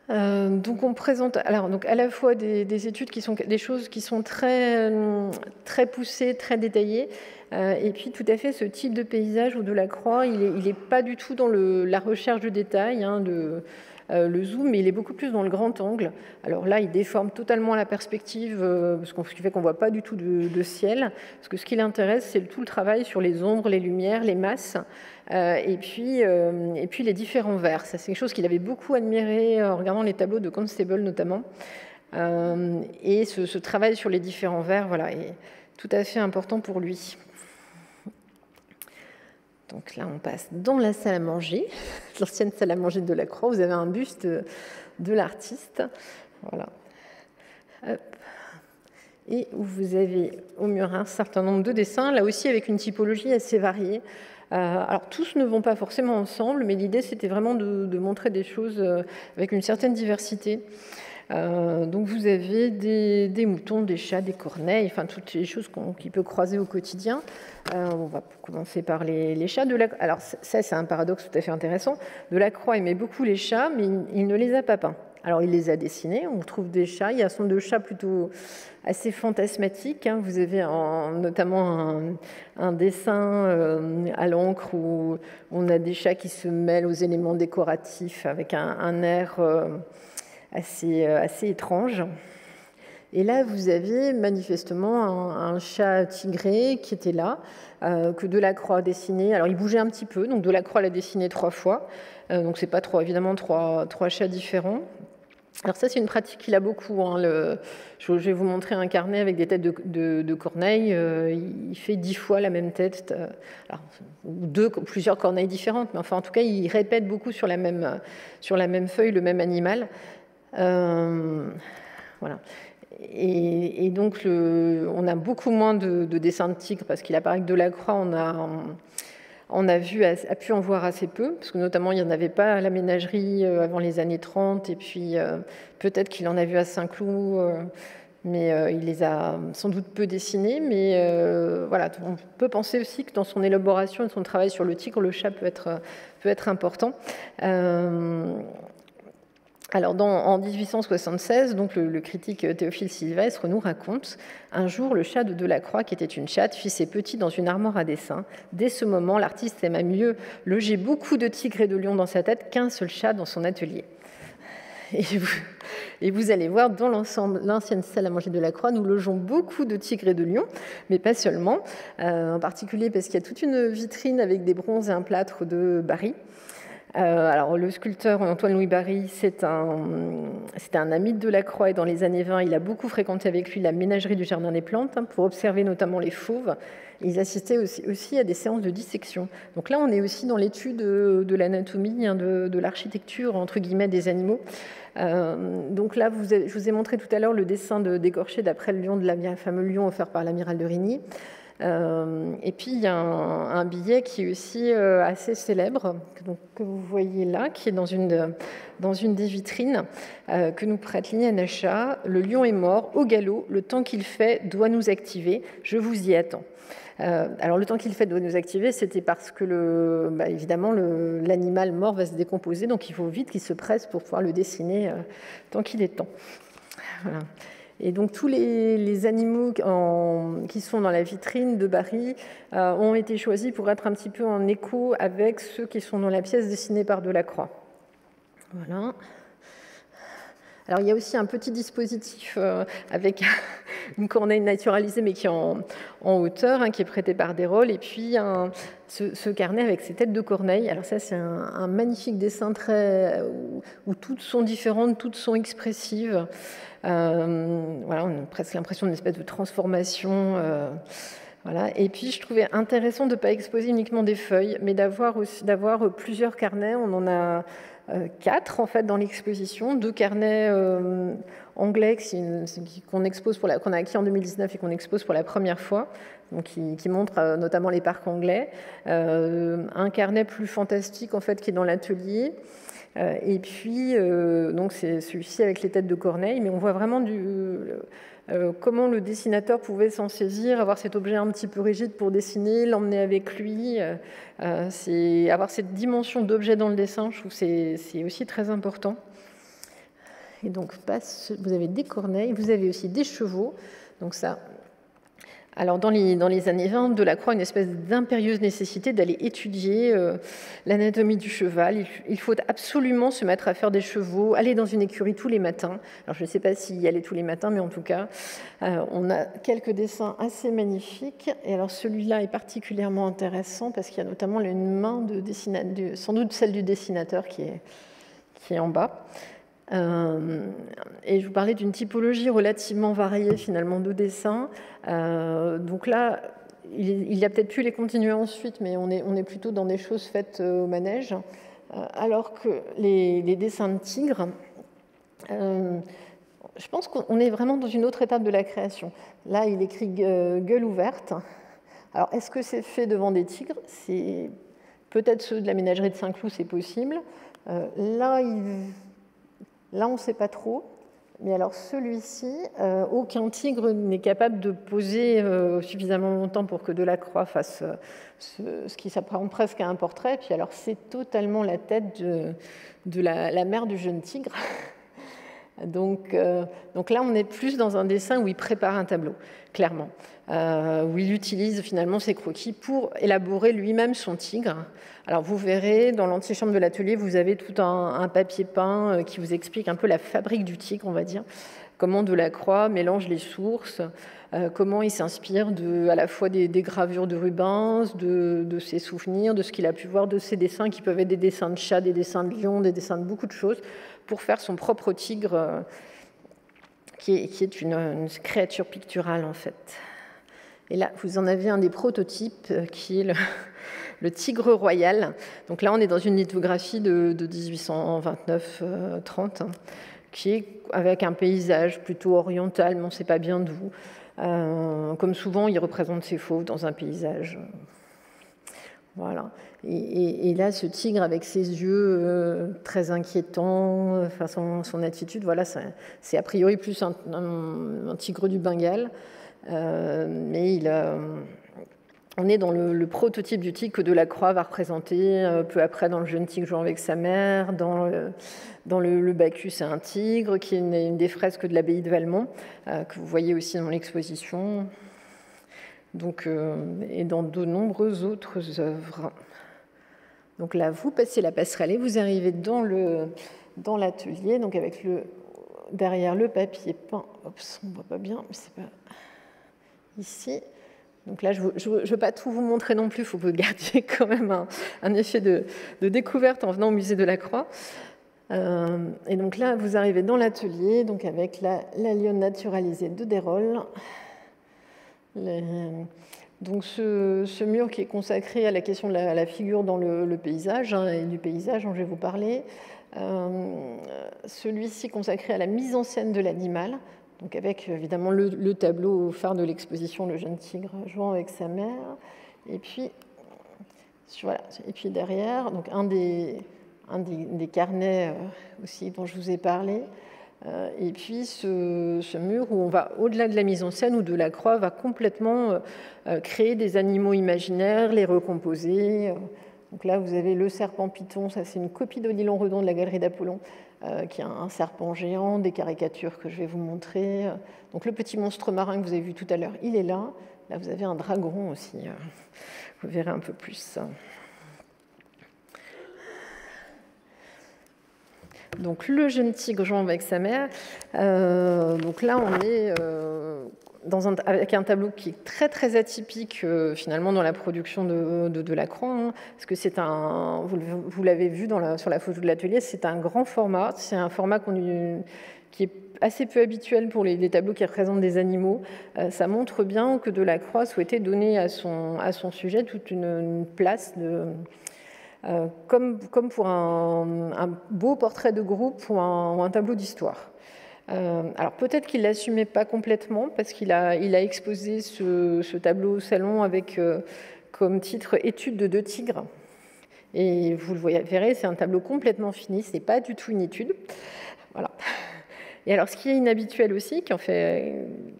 Euh, donc on présente alors donc à la fois des, études qui sont des choses qui sont très très poussées, très détaillées, euh, et puis tout à fait ce type de paysage où Delacroix il est, il est pas du tout dans la recherche de détails, hein, de, euh, le zoom, mais il est beaucoup plus dans le grand angle. Alors là, il déforme totalement la perspective, euh, ce qui fait qu'on ne voit pas du tout de, ciel, parce que ce qui l'intéresse, c'est tout le travail sur les ombres, les lumières, les masses, et, puis, et puis les différents verts. c'est quelque chose qu'il avait beaucoup admiré en regardant les tableaux de Constable notamment. et ce, travail sur les différents verts voilà, est tout à fait important pour lui. Donc là, on passe dans la salle à manger, l'ancienne salle à manger de la Croix. Vous avez un buste de l'artiste. Voilà. Et vous avez au mur un certain nombre de dessins, là aussi avec une typologie assez variée. Euh, alors tous ne vont pas forcément ensemble, mais l'idée c'était vraiment de, montrer des choses euh, avec une certaine diversité. Euh, donc vous avez des, moutons, des chats, des corneilles, enfin toutes les choses qu'on peut croiser au quotidien. On va commencer par les, chats. De la... Alors ça c'est un paradoxe tout à fait intéressant. Delacroix aimait beaucoup les chats, mais il, ne les a pas peints. Alors il les a dessinés, on trouve des chats, il y a son de chats plutôt assez fantasmatiques. Hein. Vous avez notamment un, dessin euh, à l'encre où on a des chats qui se mêlent aux éléments décoratifs avec un, air assez, euh, assez étrange. Et là, vous avez manifestement un, chat tigré qui était là, euh, que Delacroix a dessiné. Alors, il bougeait un petit peu, donc Delacroix l'a dessiné trois fois. Euh, donc, c'est pas trop, évidemment trois, trois chats différents. Alors ça, c'est une pratique qu'il a beaucoup. Hein. Je vais vous montrer un carnet avec des têtes de, de, corneilles. il fait dix fois la même tête, deux, plusieurs corneilles différentes, mais enfin, en tout cas, il répète beaucoup sur la même, la feuille le même animal. Euh, voilà. Et, donc, on a beaucoup moins de, dessins de tigres parce qu'il apparaît que Delacroix, on a, on a, vu, a, pu en voir assez peu, parce que notamment, il n'y en avait pas à la ménagerie euh, avant les années 30, et puis euh, peut-être qu'il en a vu à Saint-Cloud, mais il les a sans doute peu dessinés. Mais voilà, on peut penser aussi que dans son élaboration et son travail sur le tigre, le chat peut être, peut être important. Alors, en 1876, donc le, critique Théophile Sylvestre nous raconte un jour le chat de Delacroix, qui était une chatte, fit ses petits dans une armoire à dessin. Dès ce moment, l'artiste aima mieux loger beaucoup de tigres et de lions dans sa tête qu'un seul chat dans son atelier. Et vous, allez voir, dans l'ensemble, l'ancienne salle à manger de la Croix, nous logeons beaucoup de tigres et de lions, mais pas seulement, euh, en particulier parce qu'il y a toute une vitrine avec des bronzes et un plâtre de Barry. Euh, alors, le sculpteur Antoine-Louis Barry, c'est un, ami de Delacroix et dans les années 20, il a beaucoup fréquenté avec lui la ménagerie du Jardin des Plantes hein, pour observer notamment les fauves. Ils assistaient aussi, à des séances de dissection. Donc là, on est aussi dans l'étude de, l'anatomie, hein, de, l'architecture, entre guillemets, des animaux. Euh, donc là, je vous ai montré tout à l'heure le dessin de d'après le lion de la fameux lion offert par l'amiral de Rigny. Euh, et puis il y a un, billet qui est aussi euh, assez célèbre, que vous voyez là, qui est dans une, dans une des vitrines euh, que nous prête Liliane. Le lion est mort, au galop, le temps qu'il fait doit nous activer, je vous y attends. alors le temps qu'il fait doit nous activer, c'était parce que bah, évidemment l'animal mort va se décomposer, donc il faut vite qu'il se presse pour pouvoir le dessiner tant qu'il est temps. Voilà. Et donc tous les, animaux qui sont dans la vitrine de Barry euh, ont été choisis pour être un petit peu en écho avec ceux qui sont dans la pièce dessinée par Delacroix. Voilà. Alors il y a aussi un petit dispositif euh, avec une corneille naturalisée mais qui est en, hauteur, hein, qui est prêté par Desrolles, et puis ce, carnet avec ses têtes de corneille. Alors ça c'est un, magnifique dessin très, où, toutes sont différentes, toutes sont expressives. Euh, voilà, on a presque l'impression d'une espèce de transformation. Euh, Voilà. Et puis, je trouvais intéressant de ne pas exposer uniquement des feuilles, mais d'avoir plusieurs carnets. On en a euh, quatre en fait dans l'exposition, deux carnets euh, anglais qu'on expose pour a acquis en 2019 et qu'on expose pour la première fois, donc qui, montrent euh, notamment les parcs anglais, un carnet plus fantastique en fait qui est dans l'atelier. Et puis, donc c'est celui-ci avec les têtes de Corneille, mais on voit vraiment euh, comment le dessinateur pouvait s'en saisir, avoir cet objet un petit peu rigide pour dessiner, l'emmener avec lui. Euh, euh, c'est avoir cette dimension d'objet dans le dessin, je trouve c'est aussi très important. Et donc, vous avez des corneilles, vous avez aussi des chevaux. Donc ça, alors, dans les, années 20, Delacroix a une espèce d'impérieuse nécessité d'aller étudier euh, l'anatomie du cheval. Il, faut absolument se mettre à faire des chevaux, aller dans une écurie tous les matins. Alors, je ne sais pas s'il y allait tous les matins, mais en tout cas, euh, on a quelques dessins assez magnifiques. Et alors, celui-là est particulièrement intéressant parce qu'il y a notamment une main de sans doute celle du dessinateur qui qui est en bas. Euh, et je vous parlais d'une typologie relativement variée finalement de dessins. Euh, donc là, il a peut-être pu les continuer ensuite, mais on est, on est plutôt dans des choses faites euh, au manège. alors que les, dessins de tigres, je pense qu'on est vraiment dans une autre étape de la création. Là, il écrit gueule ouverte. Alors, est-ce que c'est fait devant des tigres? C'est peut-être ceux de la ménagerie de Saint-Cloud, c'est possible. là, il Là, on ne sait pas trop. Mais alors celui-ci, euh, aucun tigre n'est capable de poser euh, suffisamment longtemps pour que Delacroix fasse euh, ce, qui s'apparente presque à un portrait. Puis alors c'est totalement la tête de, la, mère du jeune tigre. donc, donc là, on est plus dans un dessin où il prépare un tableau, clairement. Où il utilise finalement ses croquis pour élaborer lui-même son tigre. Alors vous verrez, dans l'antichambre de l'atelier, vous avez tout un, papier peint euh, qui vous explique un peu la fabrique du tigre, on va dire, comment Delacroix mélange les sources, euh, comment il s'inspire à la fois des, gravures de Rubens, de, ses souvenirs, de ce qu'il a pu voir, de ses dessins qui peuvent être des dessins de chats, des dessins de lions, des dessins de beaucoup de choses, pour faire son propre tigre, euh, qui est, une, créature picturale en fait. Et là, vous en avez un des prototypes qui est le, tigre royal. Donc là, on est dans une lithographie de, 1829-30, hein, qui est avec un paysage plutôt oriental, mais on ne sait pas bien d'où. Euh, comme souvent, il représente ses fauves dans un paysage. Voilà. Et, là, ce tigre avec ses yeux euh, très inquiétants, enfin, son, attitude, voilà, c'est a priori plus un, tigre du Bengale, euh, mais il a, on est dans le, prototype du tigre que Delacroix va représenter euh, peu après dans le jeune tigre jouant avec sa mère, dans le, Bacchus et un tigre, qui est une, des fresques de l'abbaye de Valmont, euh, que vous voyez aussi dans l'exposition, euh, et dans de nombreuses autres œuvres. Donc là, vous passez la passerelle et vous arrivez dans l'atelier, donc avec derrière le papier peint. Oups, on voit pas bien, mais c'est pas ici. Donc là, je ne veux pas tout vous montrer non plus, il faut que vous gardiez quand même un, effet de, découverte en venant au musée de la Croix. Euh, et donc là, vous arrivez dans l'atelier, donc avec la, la lionne naturalisée de Dérol. donc ce, mur qui est consacré à la question de la, figure dans le, paysage hein, et du paysage dont je vais vous parler. Euh, celui-ci consacré à la mise en scène de l'animal avec évidemment le, tableau phare de l'exposition, le jeune tigre jouant avec sa mère. Et puis, et puis derrière, donc un des, un carnets euh, aussi dont je vous ai parlé. Euh, et puis ce, mur où on va, au-delà de la mise en scène, où de la croix va complètement euh, créer des animaux imaginaires, les recomposer. Donc là, vous avez le serpent python, ça c'est une copie d'Odilon Redon de la galerie d'Apollon, qui a un serpent géant, des caricatures que je vais vous montrer. Donc le petit monstre marin que vous avez vu tout à l'heure, il est là. Là, vous avez un dragon aussi. Euh, vous verrez un peu plus. Donc le jeune tigre jouant avec sa mère. Euh, donc là, on est avec un tableau qui est très très atypique euh, finalement dans la production de, de, hein, parce que c'est un, vous, l'avez vu sur la photo de l'atelier, c'est un grand format, c'est un format qui est assez peu habituel pour les, tableaux qui représentent des animaux. ça montre bien que Delacroix souhaitait donner à son, sujet toute une, place comme, comme, pour un, beau portrait de groupe ou un, tableau d'histoire. Alors peut-être qu'il l'assumait pas complètement parce qu'il a, il a exposé ce, tableau au salon avec comme titre Étude de deux tigres. Et vous le verrez, c'est un tableau complètement fini, ce n'est pas du tout une étude. Voilà. Et alors, ce qui est inhabituel aussi, qui, en fait,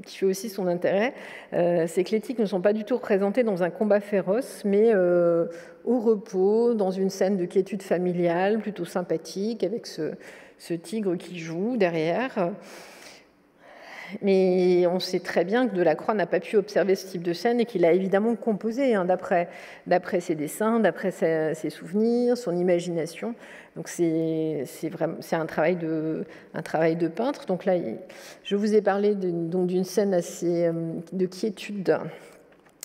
qui fait aussi son intérêt, euh, c'est que les tigres ne sont pas du tout représentés dans un combat féroce, mais euh, au repos, dans une scène de quiétude familiale, plutôt sympathique, avec ce, ce tigre qui joue derrière. Mais on sait très bien que Delacroix n'a pas pu observer ce type de scène et qu'il a évidemment composé hein, d'après, ses dessins, d'après ses, souvenirs, son imagination. Donc c'est, un, travail de, peintre. Donc là, je vous ai parlé d'une scène assez euh, de quiétude.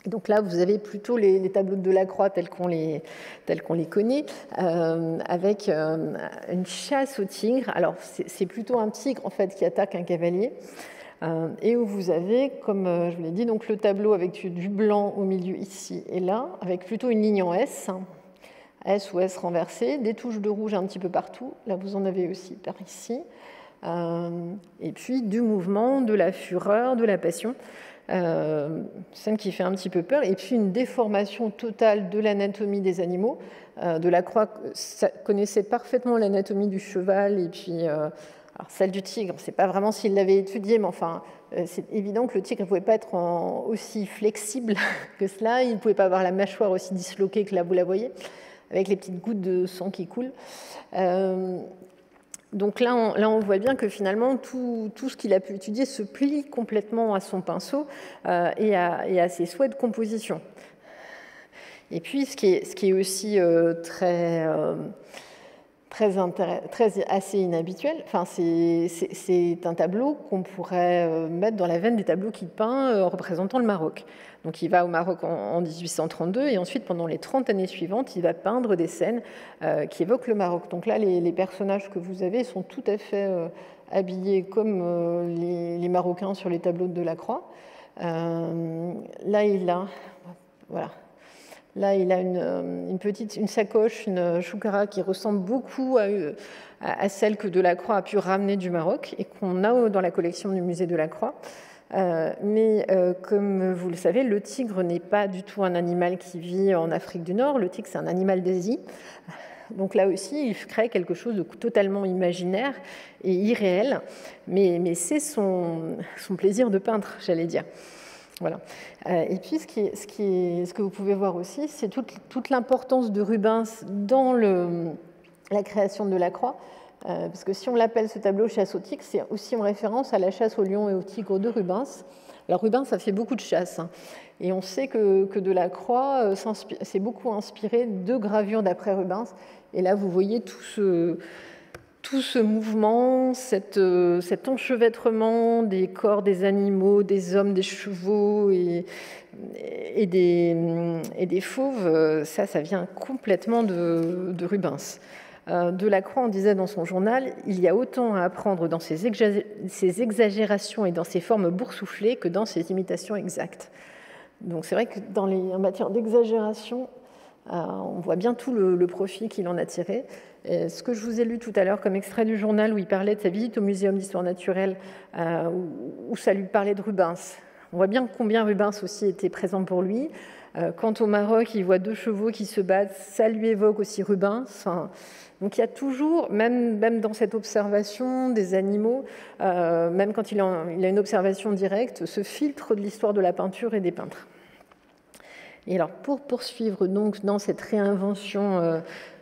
Donc là, vous avez plutôt les, tableaux de Delacroix tels qu'on les, tels qu'on les connaît, euh, avec euh, une chasse au tigre. Alors c'est plutôt un tigre en fait qui attaque un cavalier. Euh, et où vous avez, comme je vous l'ai dit, donc le tableau avec du blanc au milieu ici et là, avec plutôt une ligne en S, S ou S renversé, des touches de rouge un petit peu partout, là vous en avez aussi par ici, et puis du mouvement, de la fureur, de la passion. Scène qui fait un petit peu peur, et puis une déformation totale de l'anatomie des animaux. de la Croix connaissait parfaitement l'anatomie du cheval et puis alors, celle du tigre, c'est pas vraiment s'il l'avait étudié, mais enfin, euh, c'est évident que le tigre ne pouvait pas être aussi flexible que cela. Il ne pouvait pas avoir la mâchoire aussi disloquée que là, vous la voyez, avec les petites gouttes de sang qui coulent. Euh, donc là on, voit bien que finalement, tout, ce qu'il a pu étudier se plie complètement à son pinceau euh, et, à, ses souhaits de composition. Et puis, ce qui est, aussi très très, très assez inhabituel. Enfin, c'est un tableau qu'on pourrait euh, mettre dans la veine des tableaux qu'il peint euh, représentant le Maroc. Donc il va au Maroc en, 1832 et ensuite pendant les 30 années suivantes, il va peindre des scènes euh, qui évoquent le Maroc. Donc là, les, personnages que vous avez sont tout à fait habillés comme les, les, Marocains sur les tableaux de Delacroix. là, il a, a euh, une, petite une sacoche, une choukara qui ressemble beaucoup à, celle que Delacroix a pu ramener du Maroc et qu'on a dans la collection du musée de la Croix. Euh, mais euh, comme vous le savez, le tigre n'est pas du tout un animal qui vit en Afrique du Nord. Le tigre, c'est un animal d'Asie. Donc là aussi, il crée quelque chose de totalement imaginaire et irréel, mais, c'est son, plaisir de peintre, j'allais dire. Voilà. Euh, et puis, ce, que vous pouvez voir aussi, c'est toute, l'importance de Rubens dans la création de la croix. Euh, parce que si on l'appelle ce tableau chasse au tigre, c'est aussi en référence à la chasse au lion et au tigre de Rubens. Alors Rubens a fait beaucoup de chasses, hein. et on sait que, que Delacroix euh, s'est beaucoup inspiré de gravures d'après Rubens. Et là, vous voyez tout ce, tout ce mouvement, euh, cet enchevêtrement des corps des animaux, des hommes, des chevaux et, des, fauves, ça, ça vient complètement de, Rubens. Euh, Delacroix en disait dans son journal Il y a autant à apprendre dans ces, exagérations et dans ces formes boursouflées que dans ces imitations exactes. Donc c'est vrai que dans les, en matière d'exagération, on voit bien tout le, profit qu'il en a tiré. Ce que je vous ai lu tout à l'heure comme extrait du journal où il parlait de sa visite au Muséum d'histoire naturelle, euh, où ça lui parlait de Rubens. On voit bien combien Rubens aussi était présent pour lui. Euh, quant au Maroc, il voit deux chevaux qui se battent, ça lui évoque aussi Rubens. Donc il y a toujours, même, dans cette observation des animaux, euh, même quand il a, a, une observation directe, ce filtre de l'histoire de la peinture et des peintres. Et alors pour poursuivre donc dans cette réinvention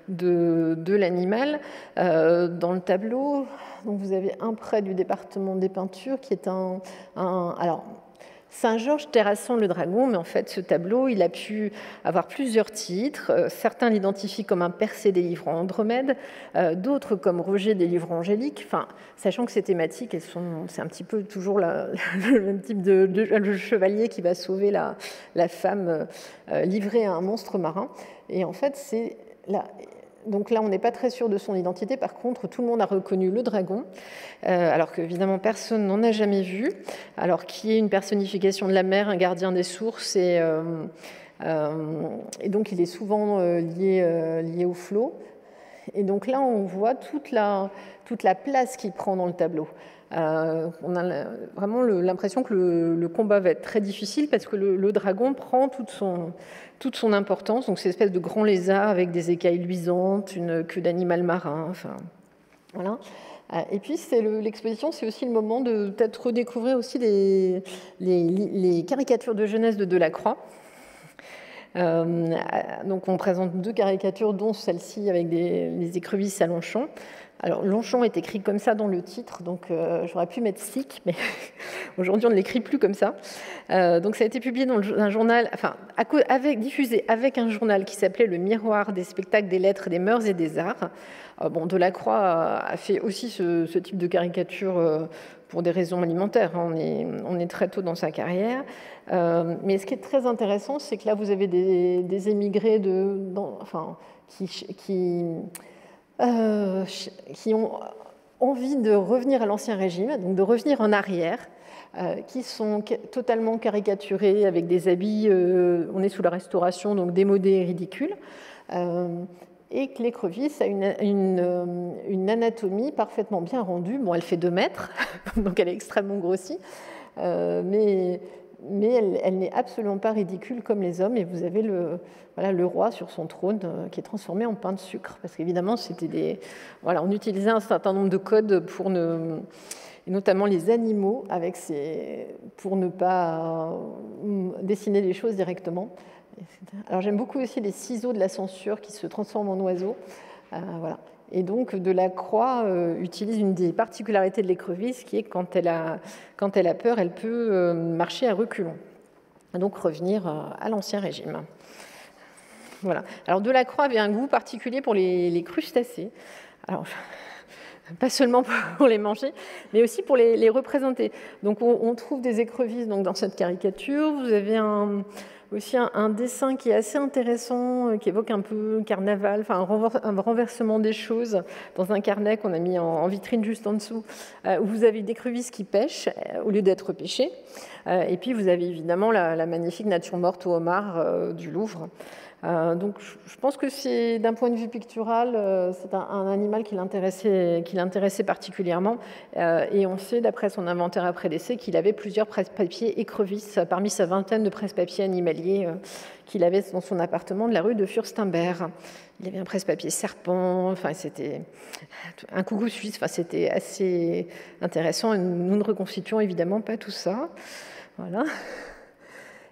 de, l'animal. Euh, dans le tableau, donc vous avez un prêt du département des peintures qui est un, alors Saint-Georges terrassant le dragon, mais en fait, ce tableau, il a pu avoir plusieurs titres. Euh, certains l'identifient comme un percé des livres Andromède, euh, d'autres comme Roger des livres. Enfin, sachant que ces thématiques, elles sont, c'est un petit peu toujours le même type de, chevalier qui va sauver la, la femme livrée à un monstre marin. Et en fait, c'est là, donc là, on n'est pas très sûr de son identité. Par contre, tout le monde a reconnu le dragon, euh, alors qu'évidemment, personne n'en a jamais vu. Alors, qui est une personnification de la mer, un gardien des sources, et, euh, euh, donc il est souvent lié, lié au flot. Et donc là, on voit toute la, toute la place qu'il prend dans le tableau. On a vraiment l'impression que le, combat va être très difficile parce que le, dragon prend toute son, toute son importance. Donc, c'est espèce de grand lézard avec des écailles luisantes, une queue d'animal marin. Enfin, voilà. Euh, et puis, l'exposition, c'est aussi le moment de peut-être redécouvrir aussi les, les, caricatures de jeunesse de Delacroix. Euh, donc, on présente deux caricatures, dont celle-ci avec des, les écrevisses à Longchamp. Alors, Longchamp est écrit comme ça dans le titre, donc euh, j'aurais pu mettre SIC, mais aujourd'hui on ne l'écrit plus comme ça. Euh, donc, ça a été publié dans un journal, enfin, diffusé avec un journal qui s'appelait Le Miroir des spectacles, des lettres, des mœurs et des arts. Euh, bon, Delacroix a fait aussi ce, type de caricature pour des raisons alimentaires. Hein. On est, très tôt dans sa carrière. mais ce qui est très intéressant, c'est que là, vous avez des, émigrés de, enfin, qui euh, qui ont envie de revenir à l'ancien régime, donc de revenir en arrière, euh, qui sont totalement caricaturés avec des habits, euh, on est sous la restauration, donc démodés et ridicules, et que l'écrevisse a une, une, anatomie parfaitement bien rendue. Bon, elle fait 2 mètres, donc elle est extrêmement grossie, mais mais elle, n'est absolument pas ridicule comme les hommes. Et vous avez le, voilà, le roi sur son trône euh, qui est transformé en pain de sucre. Parce qu'évidemment, c'était des, voilà, on utilisait un certain nombre de codes pour ne, notamment les animaux, avec ces, pour ne pas euh, dessiner les choses directement. Alors j'aime beaucoup aussi les ciseaux de la censure qui se transforment en oiseaux. Euh, voilà. Et donc, Delacroix euh, utilise une des particularités de l'écrevisse qui est quand elle a, quand elle a peur, elle peut euh, marcher à reculons. Donc, revenir euh, à l'Ancien Régime. Voilà. Alors, Delacroix avait un goût particulier pour les, crustacés. Alors, pas seulement pour les manger, mais aussi pour les, représenter. Donc, on, trouve des écrevisses donc, dans cette caricature. Vous avez aussi un, dessin qui est assez intéressant, euh, qui évoque un peu carnaval, enfin un, renversement des choses dans un carnet qu'on a mis en, vitrine juste en dessous, euh, où vous avez des crevisses qui pêchent euh, au lieu d'être pêchées. et puis vous avez évidemment la, la magnifique nature morte au homard du Louvre. Euh, donc je pense que c'est d'un point de vue pictural, euh, c'est un, animal qui l'intéressait particulièrement. Euh, et on sait, d'après son inventaire après décès, qu'il avait plusieurs presse-papiers écrevisses parmi sa vingtaine de presse-papiers animaliers qu'il avait dans son appartement de la rue de Furstenberg. Il avait un presse-papier serpent, enfin c'était un coucou suisse, enfin c'était assez intéressant. nous ne reconstituons évidemment pas tout ça. Voilà.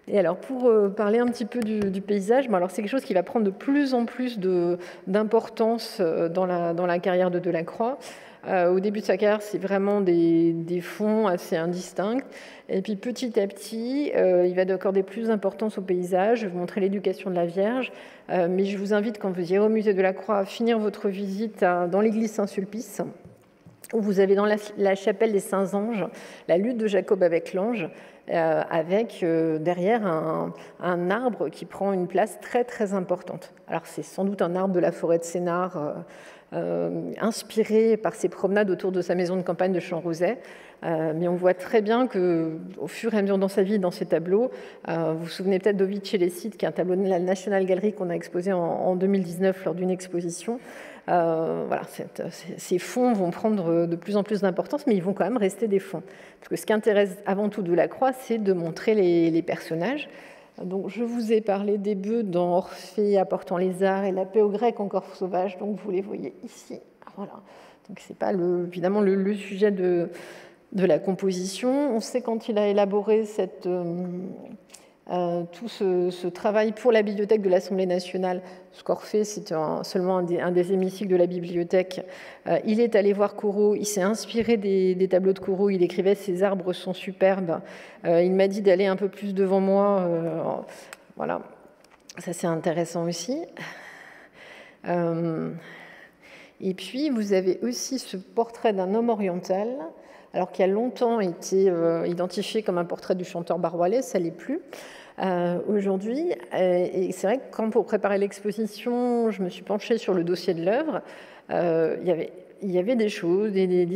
Et alors, pour euh, parler un petit peu du, paysage, c'est quelque chose qui va prendre de plus en plus d'importance euh, dans la, carrière de Delacroix. Euh, au début de sa carrière, c'est vraiment des, des, fonds assez indistincts. Et puis petit à petit, il va accorder plus d'importance au paysage. Je vais vous montrer l'éducation de la Vierge. mais je vous invite, quand vous irez au musée de la Croix, à finir votre visite dans l'église Saint-Sulpice où vous avez dans la, chapelle des Saints Anges la lutte de Jacob avec l'ange, euh, avec euh, derrière un, arbre qui prend une place très très importante. Alors c'est sans doute un arbre de la forêt de Sénart, euh, inspiré par ses promenades autour de sa maison de campagne de Champs-Rosay. mais on voit très bien que, au fur et à mesure dans sa vie, dans ses tableaux, vous vous souvenez peut-être d'Ovid chez les sites, qui est un tableau de la National Gallery qu'on a exposé en 2019 lors d'une exposition. Euh, voilà, ces fonds vont prendre de plus en plus d'importance, mais ils vont quand même rester des fonds. Parce que ce qui intéresse avant tout de la croix, c'est de montrer les, personnages. Donc, je vous ai parlé des bœufs dans Orphée apportant les arts et la paix aux Grecs encore sauvage. Donc, vous les voyez ici. Voilà. Donc, c'est pas le, évidemment le, sujet de, de, la composition. On sait quand il a élaboré cette, euh, tout ce, travail pour la bibliothèque de l'Assemblée nationale. Scorfé, c'est seulement un des, hémicycles de la bibliothèque. Euh, il est allé voir Corot, il s'est inspiré des, tableaux de Corot, il écrivait Ces arbres sont superbes. Euh, il m'a dit d'aller un peu plus devant moi. voilà, ça c'est intéressant aussi. et puis, vous avez aussi ce portrait d'un homme oriental alors qui a longtemps été identifié comme un portrait du chanteur baroilais, ça l'est plus. aujourd'hui. Et c'est vrai que quand pour préparer l'exposition, je me suis penchée sur le dossier de l'œuvre, il y avait des choses,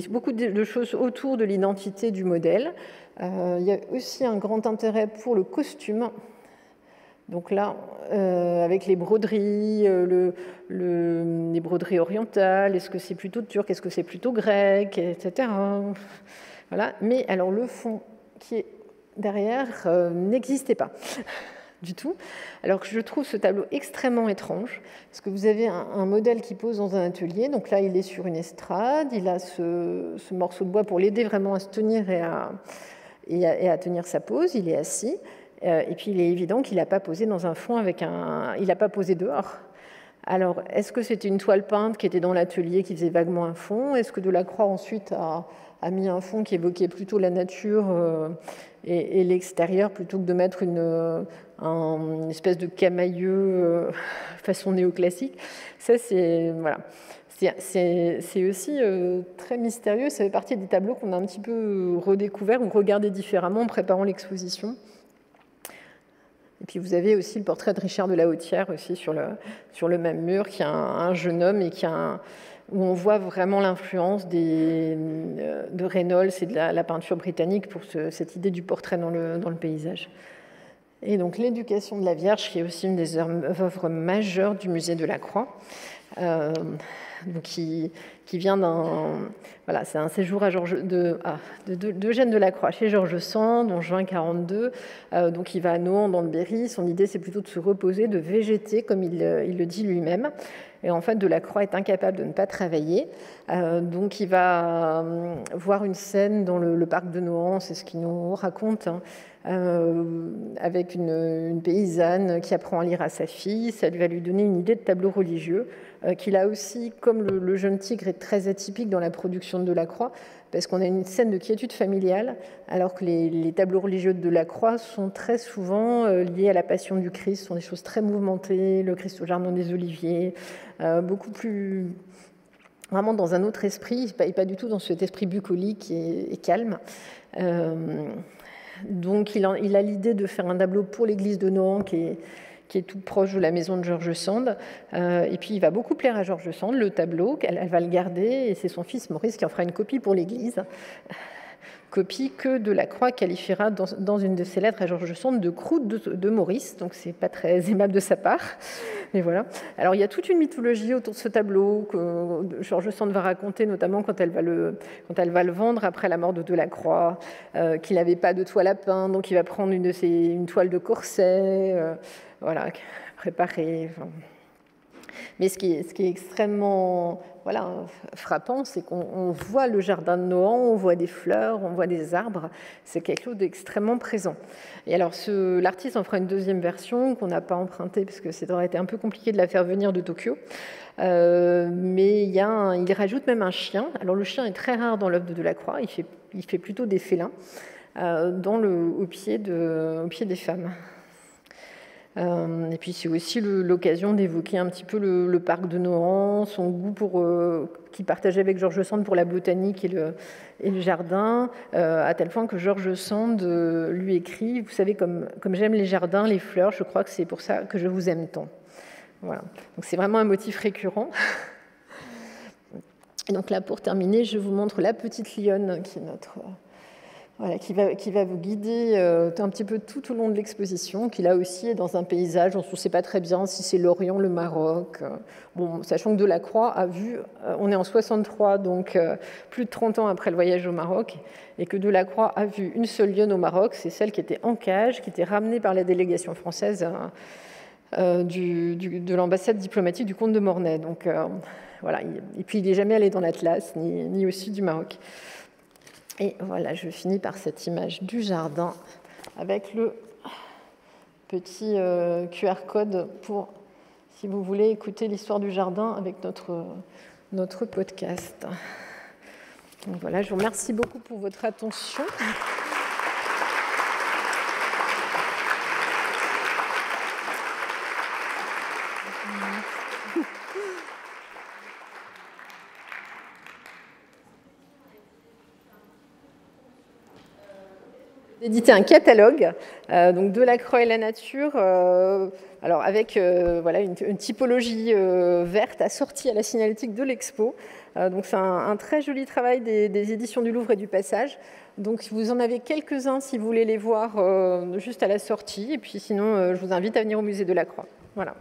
beaucoup de choses autour de l'identité du modèle. Euh, il y a aussi un grand intérêt pour le costume. Donc là, euh, avec les broderies, euh, le, les broderies orientales, est-ce que c'est plutôt turc, est-ce que c'est plutôt grec, etc. Voilà. Mais alors le fond qui est derrière n'existait pas du tout. Alors je trouve ce tableau extrêmement étrange, parce que vous avez un, modèle qui pose dans un atelier, donc là il est sur une estrade, il a ce, morceau de bois pour l'aider vraiment à se tenir et à, tenir sa pose, il est assis, euh, et puis il est évident qu'il n'a pas posé dans un fond avec un... il n'a pas posé dehors. Alors, est-ce que c'était une toile peinte qui était dans l'atelier qui faisait vaguement un fond? Est-ce que Delacroix ensuite a, mis un fond qui évoquait plutôt la nature euh, et, l'extérieur plutôt que de mettre une, une espèce de camailleux euh, façon néoclassique? Ça, c'est voilà. C'est aussi euh, très mystérieux. Ça fait partie des tableaux qu'on a un petit peu redécouverts ou regardés différemment en préparant l'exposition. Et puis vous avez aussi le portrait de Richard de la Hautière aussi sur le, sur le même mur, qui a un, jeune homme et qui a où on voit vraiment l'influence euh, de Reynolds et de la, peinture britannique pour cette idée du portrait dans le, dans le paysage. Et donc l'éducation de la Vierge, qui est aussi une des œuvres majeures du musée de la Croix, euh, qui, qui, vient d'un. Voilà, c'est un séjour à Georges, de, ah, de, de, de, la Croix chez Georges Sand en juin 42. Euh, donc il va à Nohant dans le Berry. Son idée, c'est plutôt de se reposer, de végéter, comme il, il le dit lui-même. Et en fait, Delacroix est incapable de ne pas travailler. Euh, donc, il va euh, voir une scène dans le, parc de Nohant, c'est ce qu'il nous raconte, hein, euh, avec une, paysanne qui apprend à lire à sa fille. Ça va lui donner une idée de tableau religieux, qu'il a aussi, comme le, jeune tigre est très atypique dans la production de Delacroix, parce qu'on a une scène de quiétude familiale, alors que les, tableaux religieux de la Croix sont très souvent euh, liés à la passion du Christ, sont des choses très mouvementées, le Christ au jardin des Oliviers, euh, beaucoup plus vraiment dans un autre esprit, et pas, du tout dans cet esprit bucolique et, calme. Euh, donc il a l'idée de faire un tableau pour l'église de Nohant qui est tout proche de la maison de Georges Sand. Euh, et puis il va beaucoup plaire à Georges Sand, le tableau, elle va le garder, et c'est son fils Maurice qui en fera une copie pour l'Église copie que Delacroix qualifiera dans, une de ses lettres à Georges Sand de croûte de, Maurice, donc c'est pas très aimable de sa part. Mais voilà. Alors il y a toute une mythologie autour de ce tableau que Georges Sand va raconter, notamment quand elle va le, quand elle va le vendre après la mort de Delacroix, euh, qu'il n'avait pas de toile à peindre, donc il va prendre une, de ses, une toile de corset. Euh, voilà, préparé. Mais ce qui, est, extrêmement voilà, frappant, c'est qu'on voit le jardin de Nohant, on voit des fleurs, on voit des arbres. C'est quelque chose d'extrêmement présent. Et alors, l'artiste en fera une deuxième version qu'on n'a pas empruntée parce que ça aurait été un peu compliqué de la faire venir de Tokyo. Euh, mais il, rajoute même un chien. Alors, le chien est très rare dans l'œuvre de Delacroix. Il fait, plutôt des félins euh, au pied des femmes. Euh, et puis c'est aussi l'occasion d'évoquer un petit peu le, parc de Nohant, son goût pour, euh, qu'il partageait avec Georges Sand pour la botanique et le, jardin, euh, à tel point que Georges Sand lui écrit, vous savez, comme, comme j'aime les jardins, les fleurs, je crois que c'est pour ça que je vous aime tant. Voilà. Donc c'est vraiment un motif récurrent. Et donc là, pour terminer, je vous montre la petite lionne qui est notre qui, va, vous guider euh, un petit peu tout au long de l'exposition, qui là aussi est dans un paysage, on ne sait pas très bien si c'est l'Orient, le Maroc. Euh, bon, sachant que Delacroix a vu, euh, on est en 63, donc plus de 30 ans après le voyage au Maroc, et que Delacroix a vu une seule lionne au Maroc, c'est celle qui était en cage, qui était ramenée par la délégation française du, de l'ambassade diplomatique du comte de Mornay. Donc voilà, et puis il n'est jamais allé dans l'Atlas, ni au sud du Maroc. Et voilà, je finis par cette image du jardin avec le petit euh, QR code pour, si vous voulez, écouter l'histoire du jardin avec notre, notre podcast. Donc voilà, je vous remercie beaucoup pour votre attention. D'éditer un catalogue donc de la croix et la nature, alors avec voilà, une, typologie verte assortie à la signalétique de l'expo. donc c'est un, très joli travail des, des, éditions du Louvre et du Passage. Donc vous en avez quelques-uns si vous voulez les voir juste à la sortie. Et puis sinon, je vous invite à venir au musée de la Croix. Voilà.